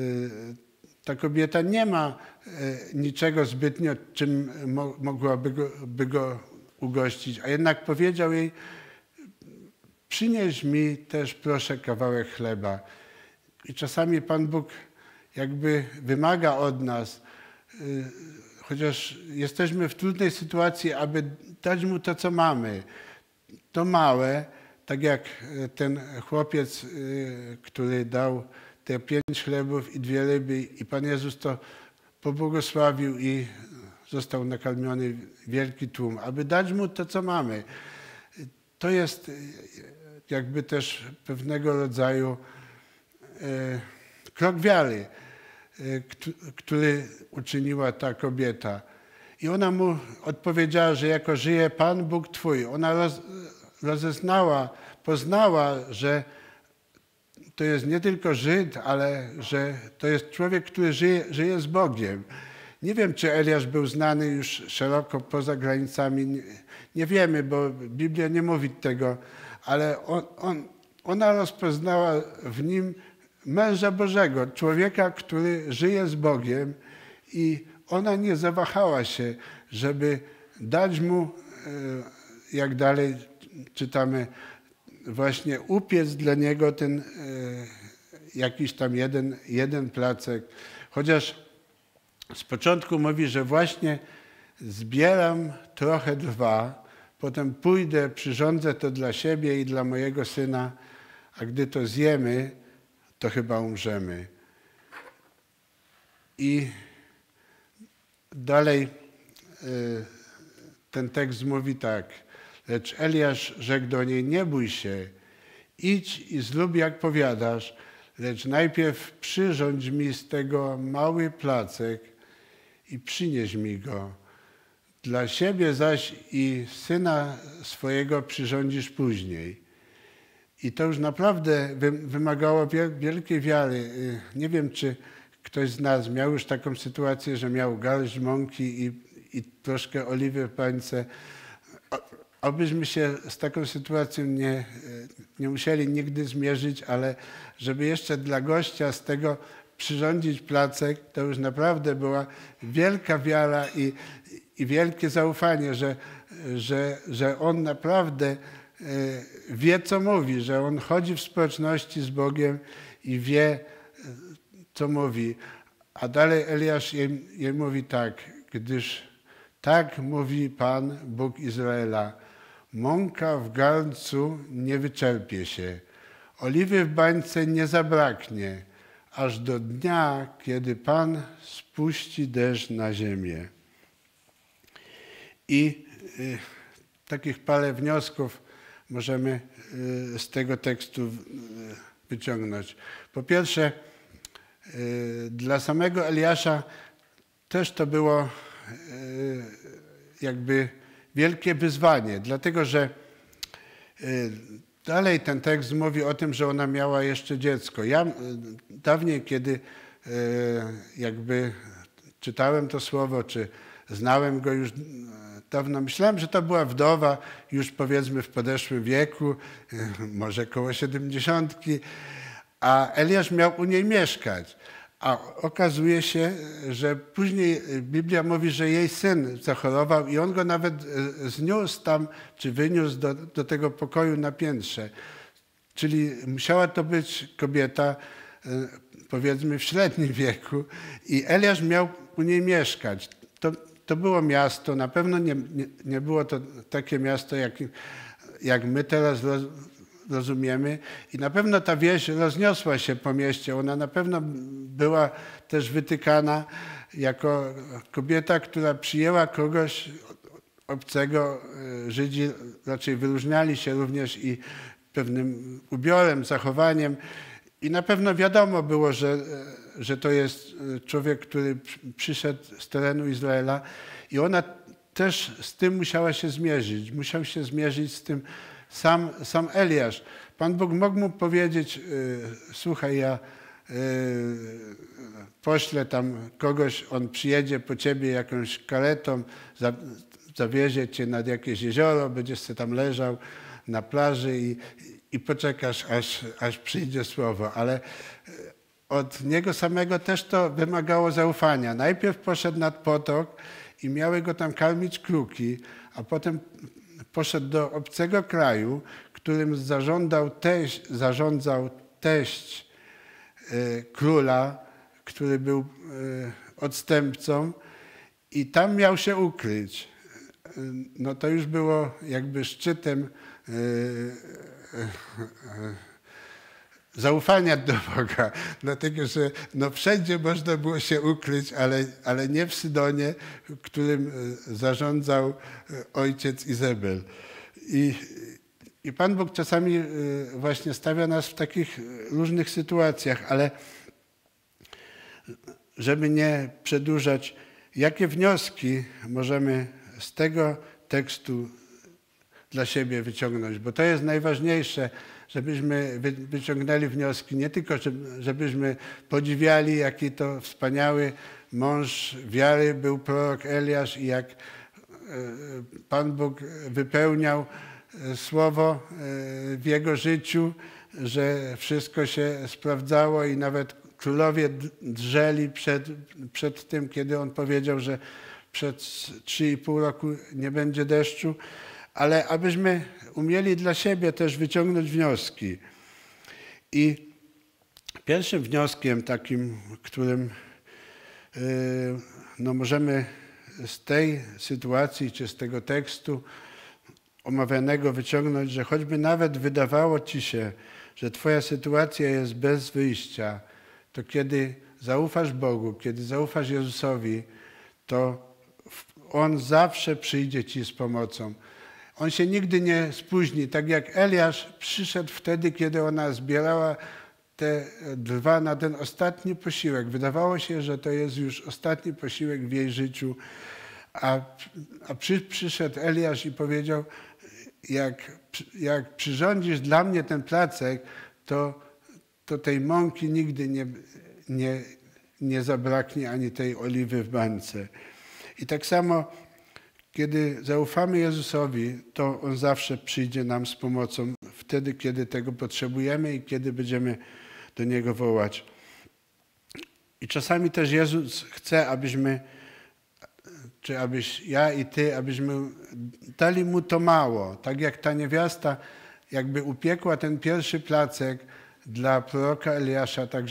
ta kobieta nie ma e, niczego zbytnio, czym mogłaby go, by go ugościć. A jednak powiedział jej, przynieś mi też proszę kawałek chleba. I czasami Pan Bóg jakby wymaga od nas, y, chociaż jesteśmy w trudnej sytuacji, aby dać Mu to, co mamy. To małe, tak jak ten chłopiec, y, który dał te pięć chlebów i dwie ryby i Pan Jezus to pobłogosławił i został nakarmiony wielki tłum, aby dać Mu to, co mamy. To jest jakby też pewnego rodzaju krok wiary, e, który uczyniła ta kobieta. I ona mu odpowiedziała, że jako żyje Pan Bóg Twój. Ona roz, rozeznała, poznała, że to jest nie tylko Żyd, ale że to jest człowiek, który żyje, żyje z Bogiem. Nie wiem, czy Eliasz był znany już szeroko poza granicami. Nie, nie wiemy, bo Biblia nie mówi tego, ale on, on, ona rozpoznała w nim męża Bożego, człowieka, który żyje z Bogiem i ona nie zawahała się, żeby dać mu, e, jak dalej czytamy, właśnie upiec dla niego ten e, jakiś tam jeden, jeden placek. Chociaż z początku mówi, że właśnie zbieram trochę drwa, potem pójdę, przyrządzę to dla siebie i dla mojego syna, a gdy to zjemy, to chyba umrzemy. I dalej e, ten tekst mówi tak. Lecz Eliasz rzekł do niej, nie bój się, idź i zrób jak powiadasz, lecz najpierw przyrządź mi z tego mały placek i przynieś mi go. Dla siebie zaś i syna swojego przyrządzisz później. I to już naprawdę wymagało wielkiej wiary. Y, nie wiem, czy ktoś z nas miał już taką sytuację, że miał garść mąki i, i troszkę oliwy w pańce. abyśmy się z taką sytuacją nie, e, nie musieli nigdy zmierzyć, ale żeby jeszcze dla gościa z tego przyrządzić placek, to już naprawdę była wielka wiara i, i wielkie zaufanie, że, że, że on naprawdę wie, co mówi, że on chodzi w społeczności z Bogiem i wie, e, co mówi. A dalej Eliasz jej, jej mówi tak, gdyż tak mówi Pan, Bóg Izraela, mąka w garncu nie wyczerpie się, oliwy w bańce nie zabraknie, aż do dnia, kiedy Pan spuści deszcz na ziemię. I y, takich parę wniosków możemy y, z tego tekstu y, wyciągnąć. Po pierwsze, y, dla samego Eliasza też to było jakby wielkie wyzwanie, dlatego że dalej ten tekst mówi o tym, że ona miała jeszcze dziecko. Ja dawniej, kiedy jakby czytałem to słowo, czy znałem go już dawno, myślałem, że to była wdowa, już powiedzmy w podeszłym wieku, [LAUGHS] może koło siedemdziesiątki, a Eliasz miał u niej mieszkać. A okazuje się, że później Biblia mówi, że jej syn zachorował i on go nawet e, zniósł tam, czy wyniósł do, do tego pokoju na piętrze. Czyli musiała to być kobieta, e, powiedzmy, w średnim [LAUGHS] wieku i Eliasz miał u niej mieszkać. To, to było miasto, na pewno nie, nie, nie było to takie miasto, jak, jak my teraz roz, rozumiemy. I na pewno ta wieś rozniosła się po mieście. Ona na pewno była też wytykana jako kobieta, która przyjęła kogoś obcego. Żydzi raczej wyróżniali się również i pewnym ubiorem, zachowaniem. I na pewno wiadomo było, że, że to jest człowiek, który przyszedł z terenu Izraela i ona też z tym musiała się zmierzyć. Musiał się zmierzyć z tym sam, sam Eliasz. Pan Bóg mógł mu powiedzieć, słuchaj, ja poślę tam kogoś, on przyjedzie po ciebie jakąś karetą, zawiezie cię nad jakieś jezioro, będziesz sobie tam leżał na plaży i, i poczekasz, aż, aż przyjdzie słowo. Ale od niego samego też to wymagało zaufania. Najpierw poszedł nad potok i miały go tam karmić kruki, a potem poszedł do obcego kraju, którym zażądał teść, zarządzał teść e, króla, który był e, odstępcą i tam miał się ukryć. E, no to już było jakby szczytem zaufania do Boga, dlatego że no wszędzie można było się ukryć, ale, ale nie w Sydonie, którym zarządzał ojciec Izabel. I, I Pan Bóg czasami właśnie stawia nas w takich różnych sytuacjach, ale żeby nie przedłużać, jakie wnioski możemy z tego tekstu dla siebie wyciągnąć, bo to jest najważniejsze, żebyśmy wyciągnęli wnioski, nie tylko żebyśmy podziwiali, jaki to wspaniały mąż wiary był prorok Eliasz i jak Pan Bóg wypełniał słowo w jego życiu, że wszystko się sprawdzało i nawet królowie drżeli przed, przed tym, kiedy on powiedział, że przed 3,5 roku nie będzie deszczu, ale abyśmy umieli dla siebie też wyciągnąć wnioski. I pierwszym wnioskiem takim, którym no, możemy z tej sytuacji czy z tego tekstu omawianego wyciągnąć, że choćby nawet wydawało ci się, że twoja sytuacja jest bez wyjścia, to kiedy zaufasz Bogu, kiedy zaufasz Jezusowi, to On zawsze przyjdzie ci z pomocą. On się nigdy nie spóźni, tak jak Eliasz przyszedł wtedy, kiedy ona zbierała te dwa na ten ostatni posiłek. Wydawało się, że to jest już ostatni posiłek w jej życiu, a, a przy, przyszedł Eliasz i powiedział, jak, jak przyrządzisz dla mnie ten placek, to, to tej mąki nigdy nie, nie, nie zabraknie ani tej oliwy w bańce. I tak samo kiedy zaufamy Jezusowi, to On zawsze przyjdzie nam z pomocą wtedy, kiedy tego potrzebujemy i kiedy będziemy do Niego wołać. I czasami też Jezus chce, abyśmy, czy abyś ja i Ty, abyśmy dali Mu to mało. Tak jak ta niewiasta jakby upiekła ten pierwszy placek dla proroka Eliasza, tak,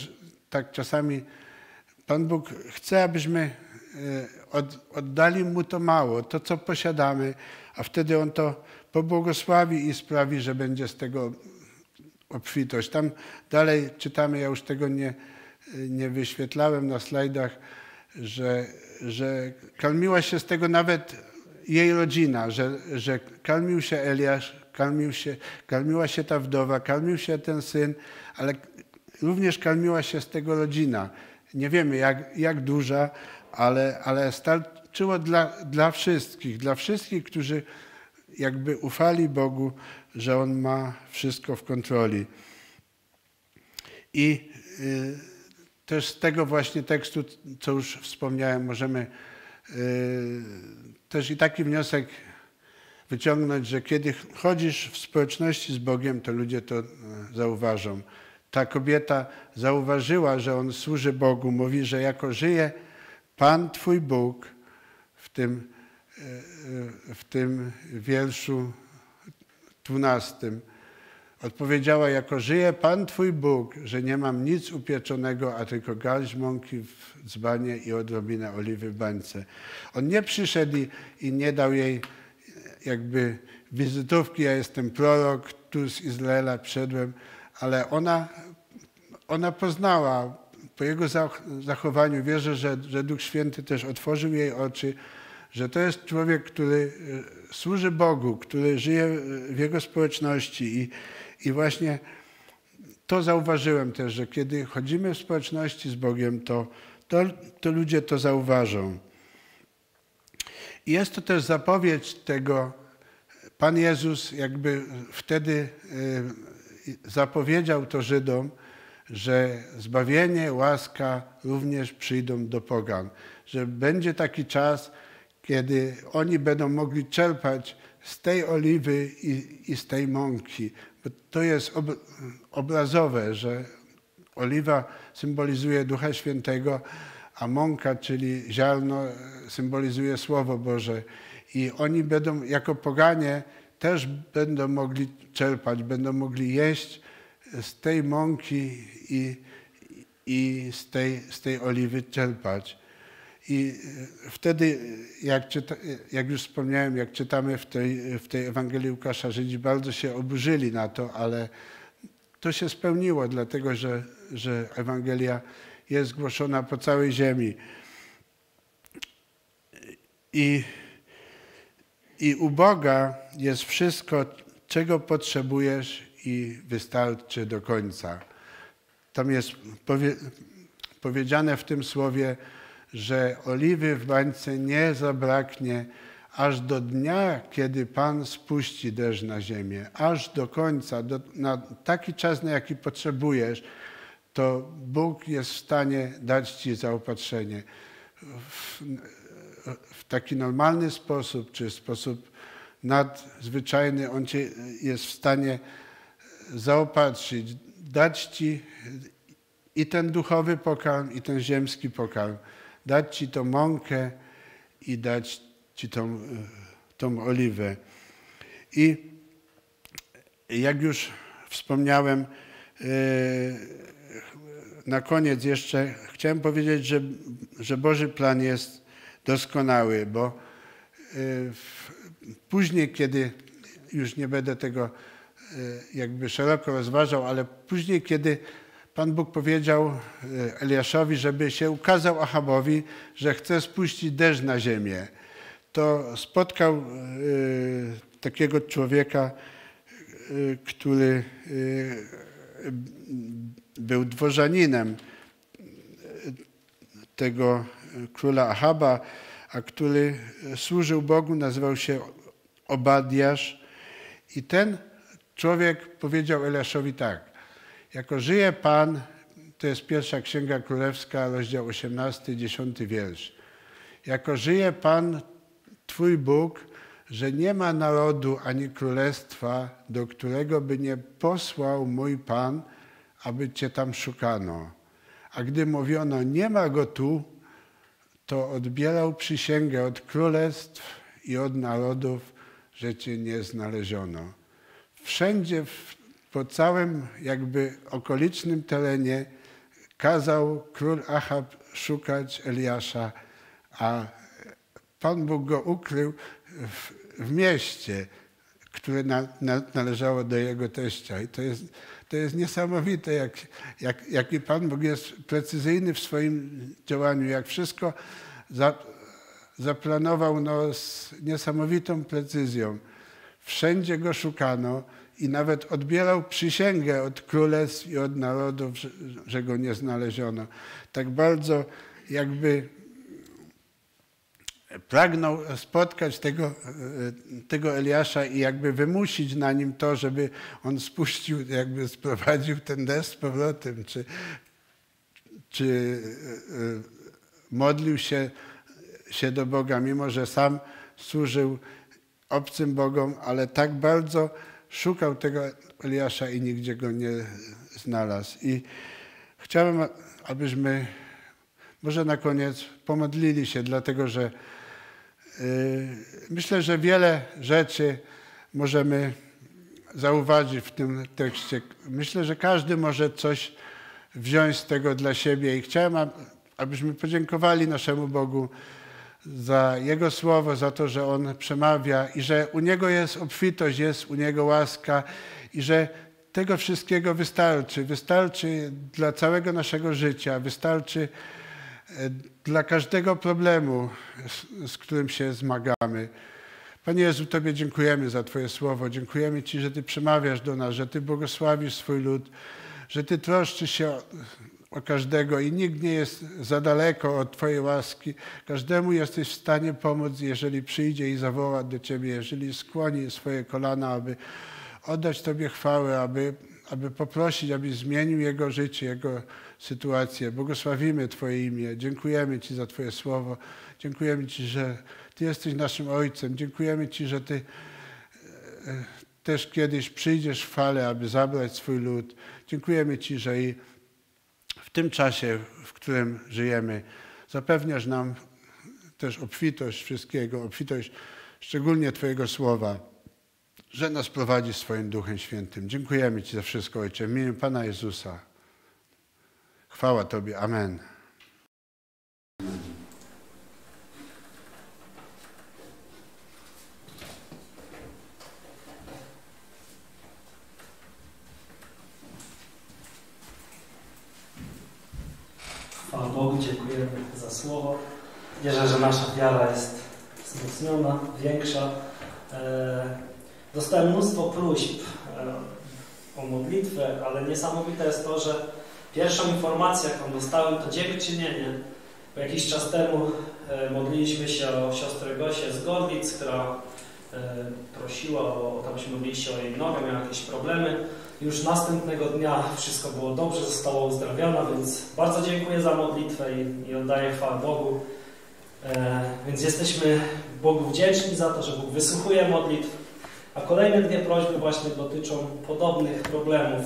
tak czasami Pan Bóg chce, abyśmy e, od, oddali Mu to mało, to co posiadamy, a wtedy On to pobłogosławi i sprawi, że będzie z tego obfitość. Tam dalej czytamy, ja już tego nie, nie wyświetlałem na slajdach, że, że kalmiła się z tego nawet jej rodzina, że, że kalmił się Eliasz, kalmił się, kalmiła się ta wdowa, kalmił się ten syn, ale również kalmiła się z tego rodzina. Nie wiemy jak, jak duża, ale, ale starczyło dla, dla wszystkich, dla wszystkich, którzy jakby ufali Bogu, że On ma wszystko w kontroli. I y, też z tego właśnie tekstu, co już wspomniałem, możemy y, też i taki wniosek wyciągnąć, że kiedy chodzisz w społeczności z Bogiem, to ludzie to y, zauważą. Ta kobieta zauważyła, że on służy Bogu, mówi, że jako żyje Pan Twój Bóg w tym, w tym wierszu dwunastym. Odpowiedziała, jako żyje Pan Twój Bóg, że nie mam nic upieczonego, a tylko garść mąki w dzbanie i odrobinę oliwy w bańce. On nie przyszedł i nie dał jej jakby wizytówki, ja jestem prorok, tu z Izraela przyszedłem, ale ona, ona poznała po jego zachowaniu, wierzę, że, że Duch Święty też otworzył jej oczy, że to jest człowiek, który e, służy Bogu, który żyje w jego społeczności i, i właśnie to zauważyłem też, że kiedy chodzimy w społeczności z Bogiem, to, to, to ludzie to zauważą. Jest to też zapowiedź tego, Pan Jezus jakby wtedy e, zapowiedział to Żydom, że zbawienie, łaska również przyjdą do pogan, że będzie taki czas, kiedy oni będą mogli czerpać z tej oliwy i, i z tej mąki. Bo to jest ob, obrazowe, że oliwa symbolizuje Ducha Świętego, a mąka, czyli ziarno, symbolizuje Słowo Boże. I oni będą, jako poganie, też będą mogli czerpać, będą mogli jeść z tej mąki i, i z, tej, z tej oliwy czerpać. I wtedy, jak, czyta, jak już wspomniałem, jak czytamy w tej, w tej Ewangelii Łukasza, Żydzi bardzo się oburzyli na to, ale to się spełniło, dlatego że, że Ewangelia jest głoszona po całej ziemi. I, I u Boga jest wszystko, czego potrzebujesz i wystarczy do końca. Tam jest powie, powiedziane w tym słowie, że oliwy w bańce nie zabraknie aż do dnia, kiedy Pan spuści deszcz na ziemię, aż do końca, do, na taki czas, na jaki potrzebujesz, to Bóg jest w stanie dać Ci zaopatrzenie. W, w taki normalny sposób, czy sposób nadzwyczajny, On Cię jest w stanie zaopatrzyć, dać Ci i ten duchowy pokarm, i ten ziemski pokarm. Dać Ci tą mąkę i dać Ci tą, tą oliwę. I jak już wspomniałem, e, na koniec jeszcze chciałem powiedzieć, że, że Boży plan jest doskonały, bo e, później, kiedy już nie będę tego e, jakby szeroko rozważał, ale później, kiedy Pan Bóg powiedział e, Eliaszowi, żeby się ukazał Achabowi, że chce spuścić deszcz na ziemię. To spotkał e, takiego człowieka, e, który był dworzaninem tego króla Achaba, a który służył Bogu, nazywał się Obadiasz. I ten człowiek powiedział Eliaszowi tak, jako żyje Pan, to jest pierwsza Księga Królewska, rozdział 18, 10 wiersz. Jako żyje Pan, Twój Bóg, że nie ma narodu ani królestwa, do którego by nie posłał mój Pan, aby Cię tam szukano. A gdy mówiono, nie ma Go tu, to odbierał przysięgę od królestw i od narodów, że Cię nie znaleziono. Wszędzie w, po całym jakby okolicznym terenie kazał król Achab szukać Eliasza, a Pan Bóg go ukrył w, w mieście, które na, na, należało do jego teścia. I to jest, to jest niesamowite, jak, jak, jaki Pan Bóg jest precyzyjny w swoim działaniu, jak wszystko za, zaplanował no, z niesamowitą precyzją. Wszędzie go szukano i nawet odbierał przysięgę od królestw i od narodów, że, go nie znaleziono. Tak bardzo jakby pragnął spotkać tego, e, tego Eliasza i jakby wymusić na nim to, żeby on spuścił, jakby sprowadził ten deszcz z powrotem, czy, czy e, modlił się, się do Boga, mimo że sam służył obcym Bogom, ale tak bardzo szukał tego Eliasza i nigdzie go nie znalazł. I chciałem, abyśmy może na koniec pomodlili się, dlatego że yy, myślę, że wiele rzeczy możemy zauważyć w tym tekście. Myślę, że każdy może coś wziąć z tego dla siebie i chciałem, abyśmy podziękowali naszemu Bogu za Jego słowo, za to, że On przemawia i że u Niego jest obfitość, jest u Niego łaska i że tego wszystkiego wystarczy. Wystarczy dla całego naszego życia, wystarczy e, dla każdego problemu, z, którym się zmagamy. Panie Jezu, Tobie dziękujemy za Twoje słowo. Dziękujemy Ci, że Ty przemawiasz do nas, że Ty błogosławisz swój lud, że Ty troszczysz się o, każdego i nikt nie jest za daleko od Twojej łaski. Każdemu jesteś w stanie pomóc, jeżeli przyjdzie i zawoła do Ciebie, jeżeli skłoni swoje kolana, aby oddać Tobie chwałę, aby, aby poprosić, abyś zmienił jego życie, jego sytuację. Błogosławimy Twoje imię. Dziękujemy Ci za Twoje słowo. Dziękujemy Ci, że Ty jesteś naszym Ojcem. Dziękujemy Ci, że Ty e, też kiedyś przyjdziesz w fale, aby zabrać swój lud. Dziękujemy Ci, że i tym czasie, w którym żyjemy, zapewniasz nam też obfitość wszystkiego, obfitość szczególnie Twojego słowa, że nas prowadzi swoim Duchem Świętym. Dziękujemy Ci za wszystko, Ojcze, w imieniu Pana Jezusa. Chwała Tobie. Amen. Chwała Bogu, dziękujemy za słowo. Wierzę, że nasza wiara jest wzmocniona, większa. E, Dostałem mnóstwo próśb e, o modlitwę, ale niesamowite jest to, że pierwszą informację, jaką dostałem, to dziękczynienie. Jakiś czas temu e, modliliśmy się o siostrę Gosię z Gorlic, która prosiła o, tam się o jej nogę, miała jakieś problemy. Już następnego dnia wszystko było dobrze, została uzdrawiona, więc bardzo dziękuję za modlitwę i, i oddaję chwałę Bogu. E, więc jesteśmy Bogu wdzięczni za to, że Bóg wysłuchuje modlitw. A kolejne dwie prośby właśnie dotyczą podobnych problemów.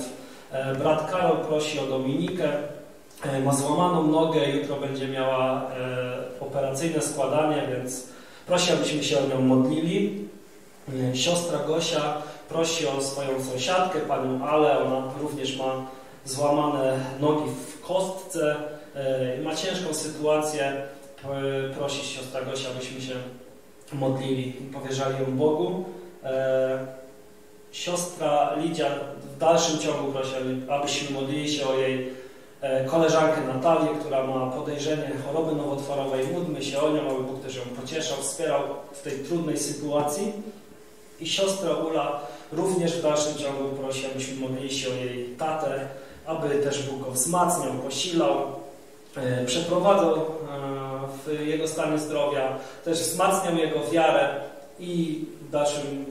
E, brat Karol prosi o Dominikę. E, ma złamaną nogę, jutro będzie miała e, operacyjne składanie, więc prosi, abyśmy się o nią modlili. E, Siostra Gosia prosi o swoją sąsiadkę, panią Ale. Ona również ma złamane nogi w kostce, e, ma ciężką sytuację. E, Prosi siostra Gosia, abyśmy się modlili i powierzali ją Bogu. E, Siostra Lidia w dalszym ciągu prosi, aby- abyśmy modlili się o jej koleżankę Natalię, która ma podejrzenie choroby nowotworowej. Módlmy się o nią, aby Bóg też ją pocieszał, wspierał w tej trudnej sytuacji. I siostra Ula również w dalszym ciągu prosi, abyśmy modlili się o jej tatę, aby też Bóg go wzmacniał, posilał, e, przeprowadzał e, w jego stanie zdrowia, też wzmacniał jego wiarę i w dalszym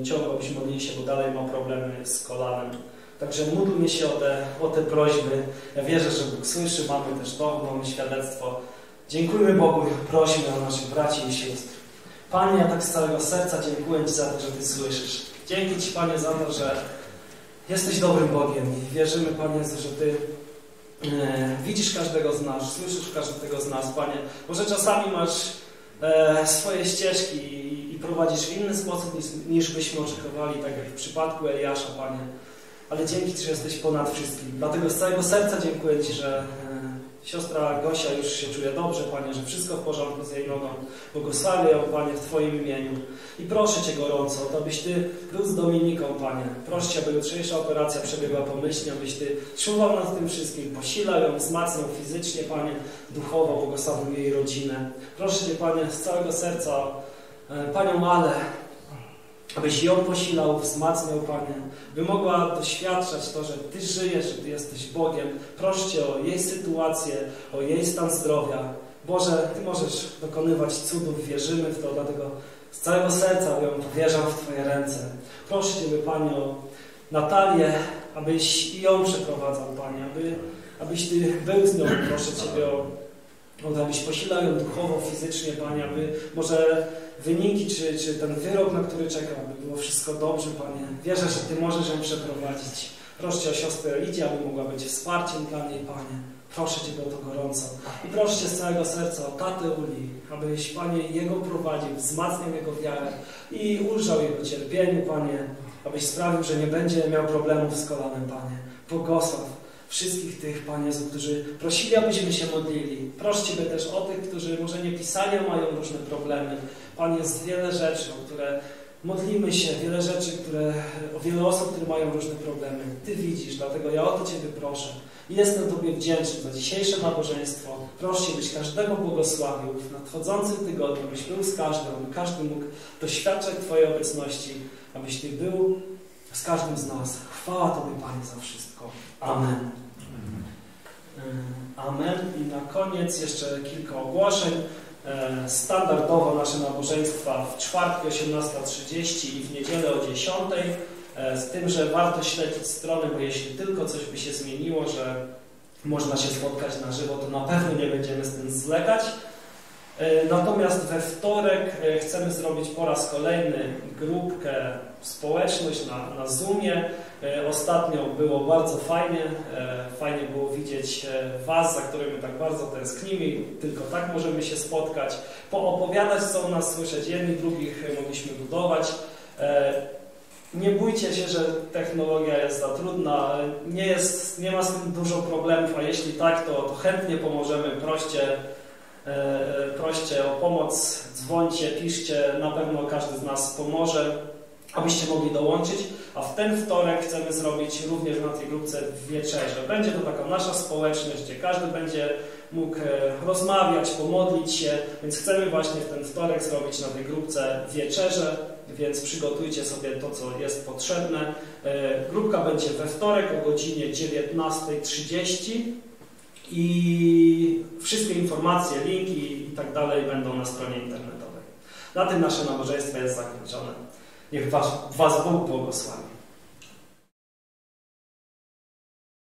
y, ciągu abyśmy modlili się, bo dalej ma problemy z kolanem. Także módlmy się o te, o te prośby. Ja wierzę, że Bóg słyszy, mamy też downo świadectwo Dziękujemy Bogu i prosimy o naszych braci i sióstr. Panie, ja tak z całego serca dziękuję Ci za to, że Ty słyszysz. Dzięki Ci, Panie, za to, że jesteś dobrym Bogiem i wierzymy, Panie, że Ty e, widzisz każdego z nas, słyszysz każdego z nas, Panie. Może czasami masz e, swoje ścieżki i, i prowadzisz w inny sposób niż, niż byśmy oczekiwali, tak jak w przypadku Eliasza, Panie. Ale dzięki Ci, że jesteś ponad wszystkim. Dlatego z całego serca dziękuję Ci, że siostra Gosia już się czuje dobrze, Panie, że wszystko w porządku z jej nogą. Błogosławię ją, Panie, w Twoim imieniu. I proszę Cię gorąco, to abyś Ty był z Dominiką, Panie. Proszę Cię, aby jutrzejsza operacja przebiegła pomyślnie, abyś Ty czuwał nad tym wszystkim, posilał ją, wzmacniał fizycznie, Panie, duchowo, błogosławił jej rodzinę. Proszę Cię, Panie, z całego serca, e, Panią Ale, abyś ją posilał, wzmacniał, Panie, by mogła doświadczać to, że Ty żyjesz, że Ty jesteś Bogiem. Proszę Cię o jej sytuację, o jej stan zdrowia. Boże, Ty możesz dokonywać cudów, wierzymy w to, dlatego z całego serca ją powierzam w Twoje ręce. Proszę Ciebie, Panie, o Natalię, abyś i ją przeprowadzał, Panie, aby, abyś Ty był z nią, proszę Ciebie o, o abyś posilał ją duchowo, fizycznie, Panie, aby może wyniki, czy, czy ten wyrok, na który czeka, aby było wszystko dobrze, Panie. Wierzę, że Ty możesz ją przeprowadzić. Proszę Cię o siostrę Lidię, aby mogła być wsparciem dla niej, Panie. Proszę Cię o to gorąco. I proszę Cię z całego serca o tatę Uli, abyś, Panie, Jego prowadził, wzmacniał Jego wiarę i ulżał Jego cierpieniu, Panie, abyś sprawił, że nie będzie miał problemów z kolanem, Panie. Błogosław wszystkich tych, Panie Jezu, którzy prosili, abyśmy się modlili. Proszę Ciebie też o tych, którzy może nie pisali, a mają różne problemy. Panie, jest wiele rzeczy, o które modlimy się, wiele rzeczy, które, o wiele osób, które mają różne problemy. Ty widzisz, dlatego ja o to Ciebie proszę. Jestem Tobie wdzięczny za dzisiejsze nabożeństwo. Proszę Cię, byś każdego błogosławił w nadchodzącym tygodniu, byś był z każdym, aby każdy mógł doświadczać Twojej obecności, abyś Ty był z każdym z nas. Chwała Tobie, Panie, za wszystko. Amen. Amen. I na koniec jeszcze kilka ogłoszeń. E, Standardowo nasze nabożeństwa w czwartki 18.30 i w niedzielę o 10.00. E, Z tym, że warto śledzić stronę, bo jeśli tylko coś by się zmieniło, że można się spotkać na żywo, to na pewno nie będziemy z tym zwlekać. E, Natomiast we wtorek chcemy zrobić po raz kolejny grupkę, społeczność na, na Zoomie. E, Ostatnio było bardzo fajnie. e, Fajnie było widzieć e, Was, za którymi tak bardzo tęsknimy. Tylko tak możemy się spotkać, poopowiadać, co u nas słyszeć. Jedni drugich mogliśmy budować. Nie bójcie się, że technologia jest za trudna. Nie, jest, nie ma z tym dużo problemów, a jeśli tak, to, to chętnie pomożemy. Proście, proście o pomoc, dzwońcie, piszcie. Na pewno każdy z nas pomoże, abyście mogli dołączyć. A w ten wtorek chcemy zrobić również na tej grupce wieczerze. Będzie to taka nasza społeczność, gdzie każdy będzie mógł e, rozmawiać, pomodlić się, więc chcemy właśnie w ten wtorek zrobić na tej grupce wieczerze, więc przygotujcie sobie to, co jest potrzebne. E, Grupka będzie we wtorek o godzinie 19.30 i wszystkie informacje, linki i tak dalej będą na stronie internetowej. Na tym nasze nabożeństwo jest zakończone. Niech was, was Bóg błogosławi.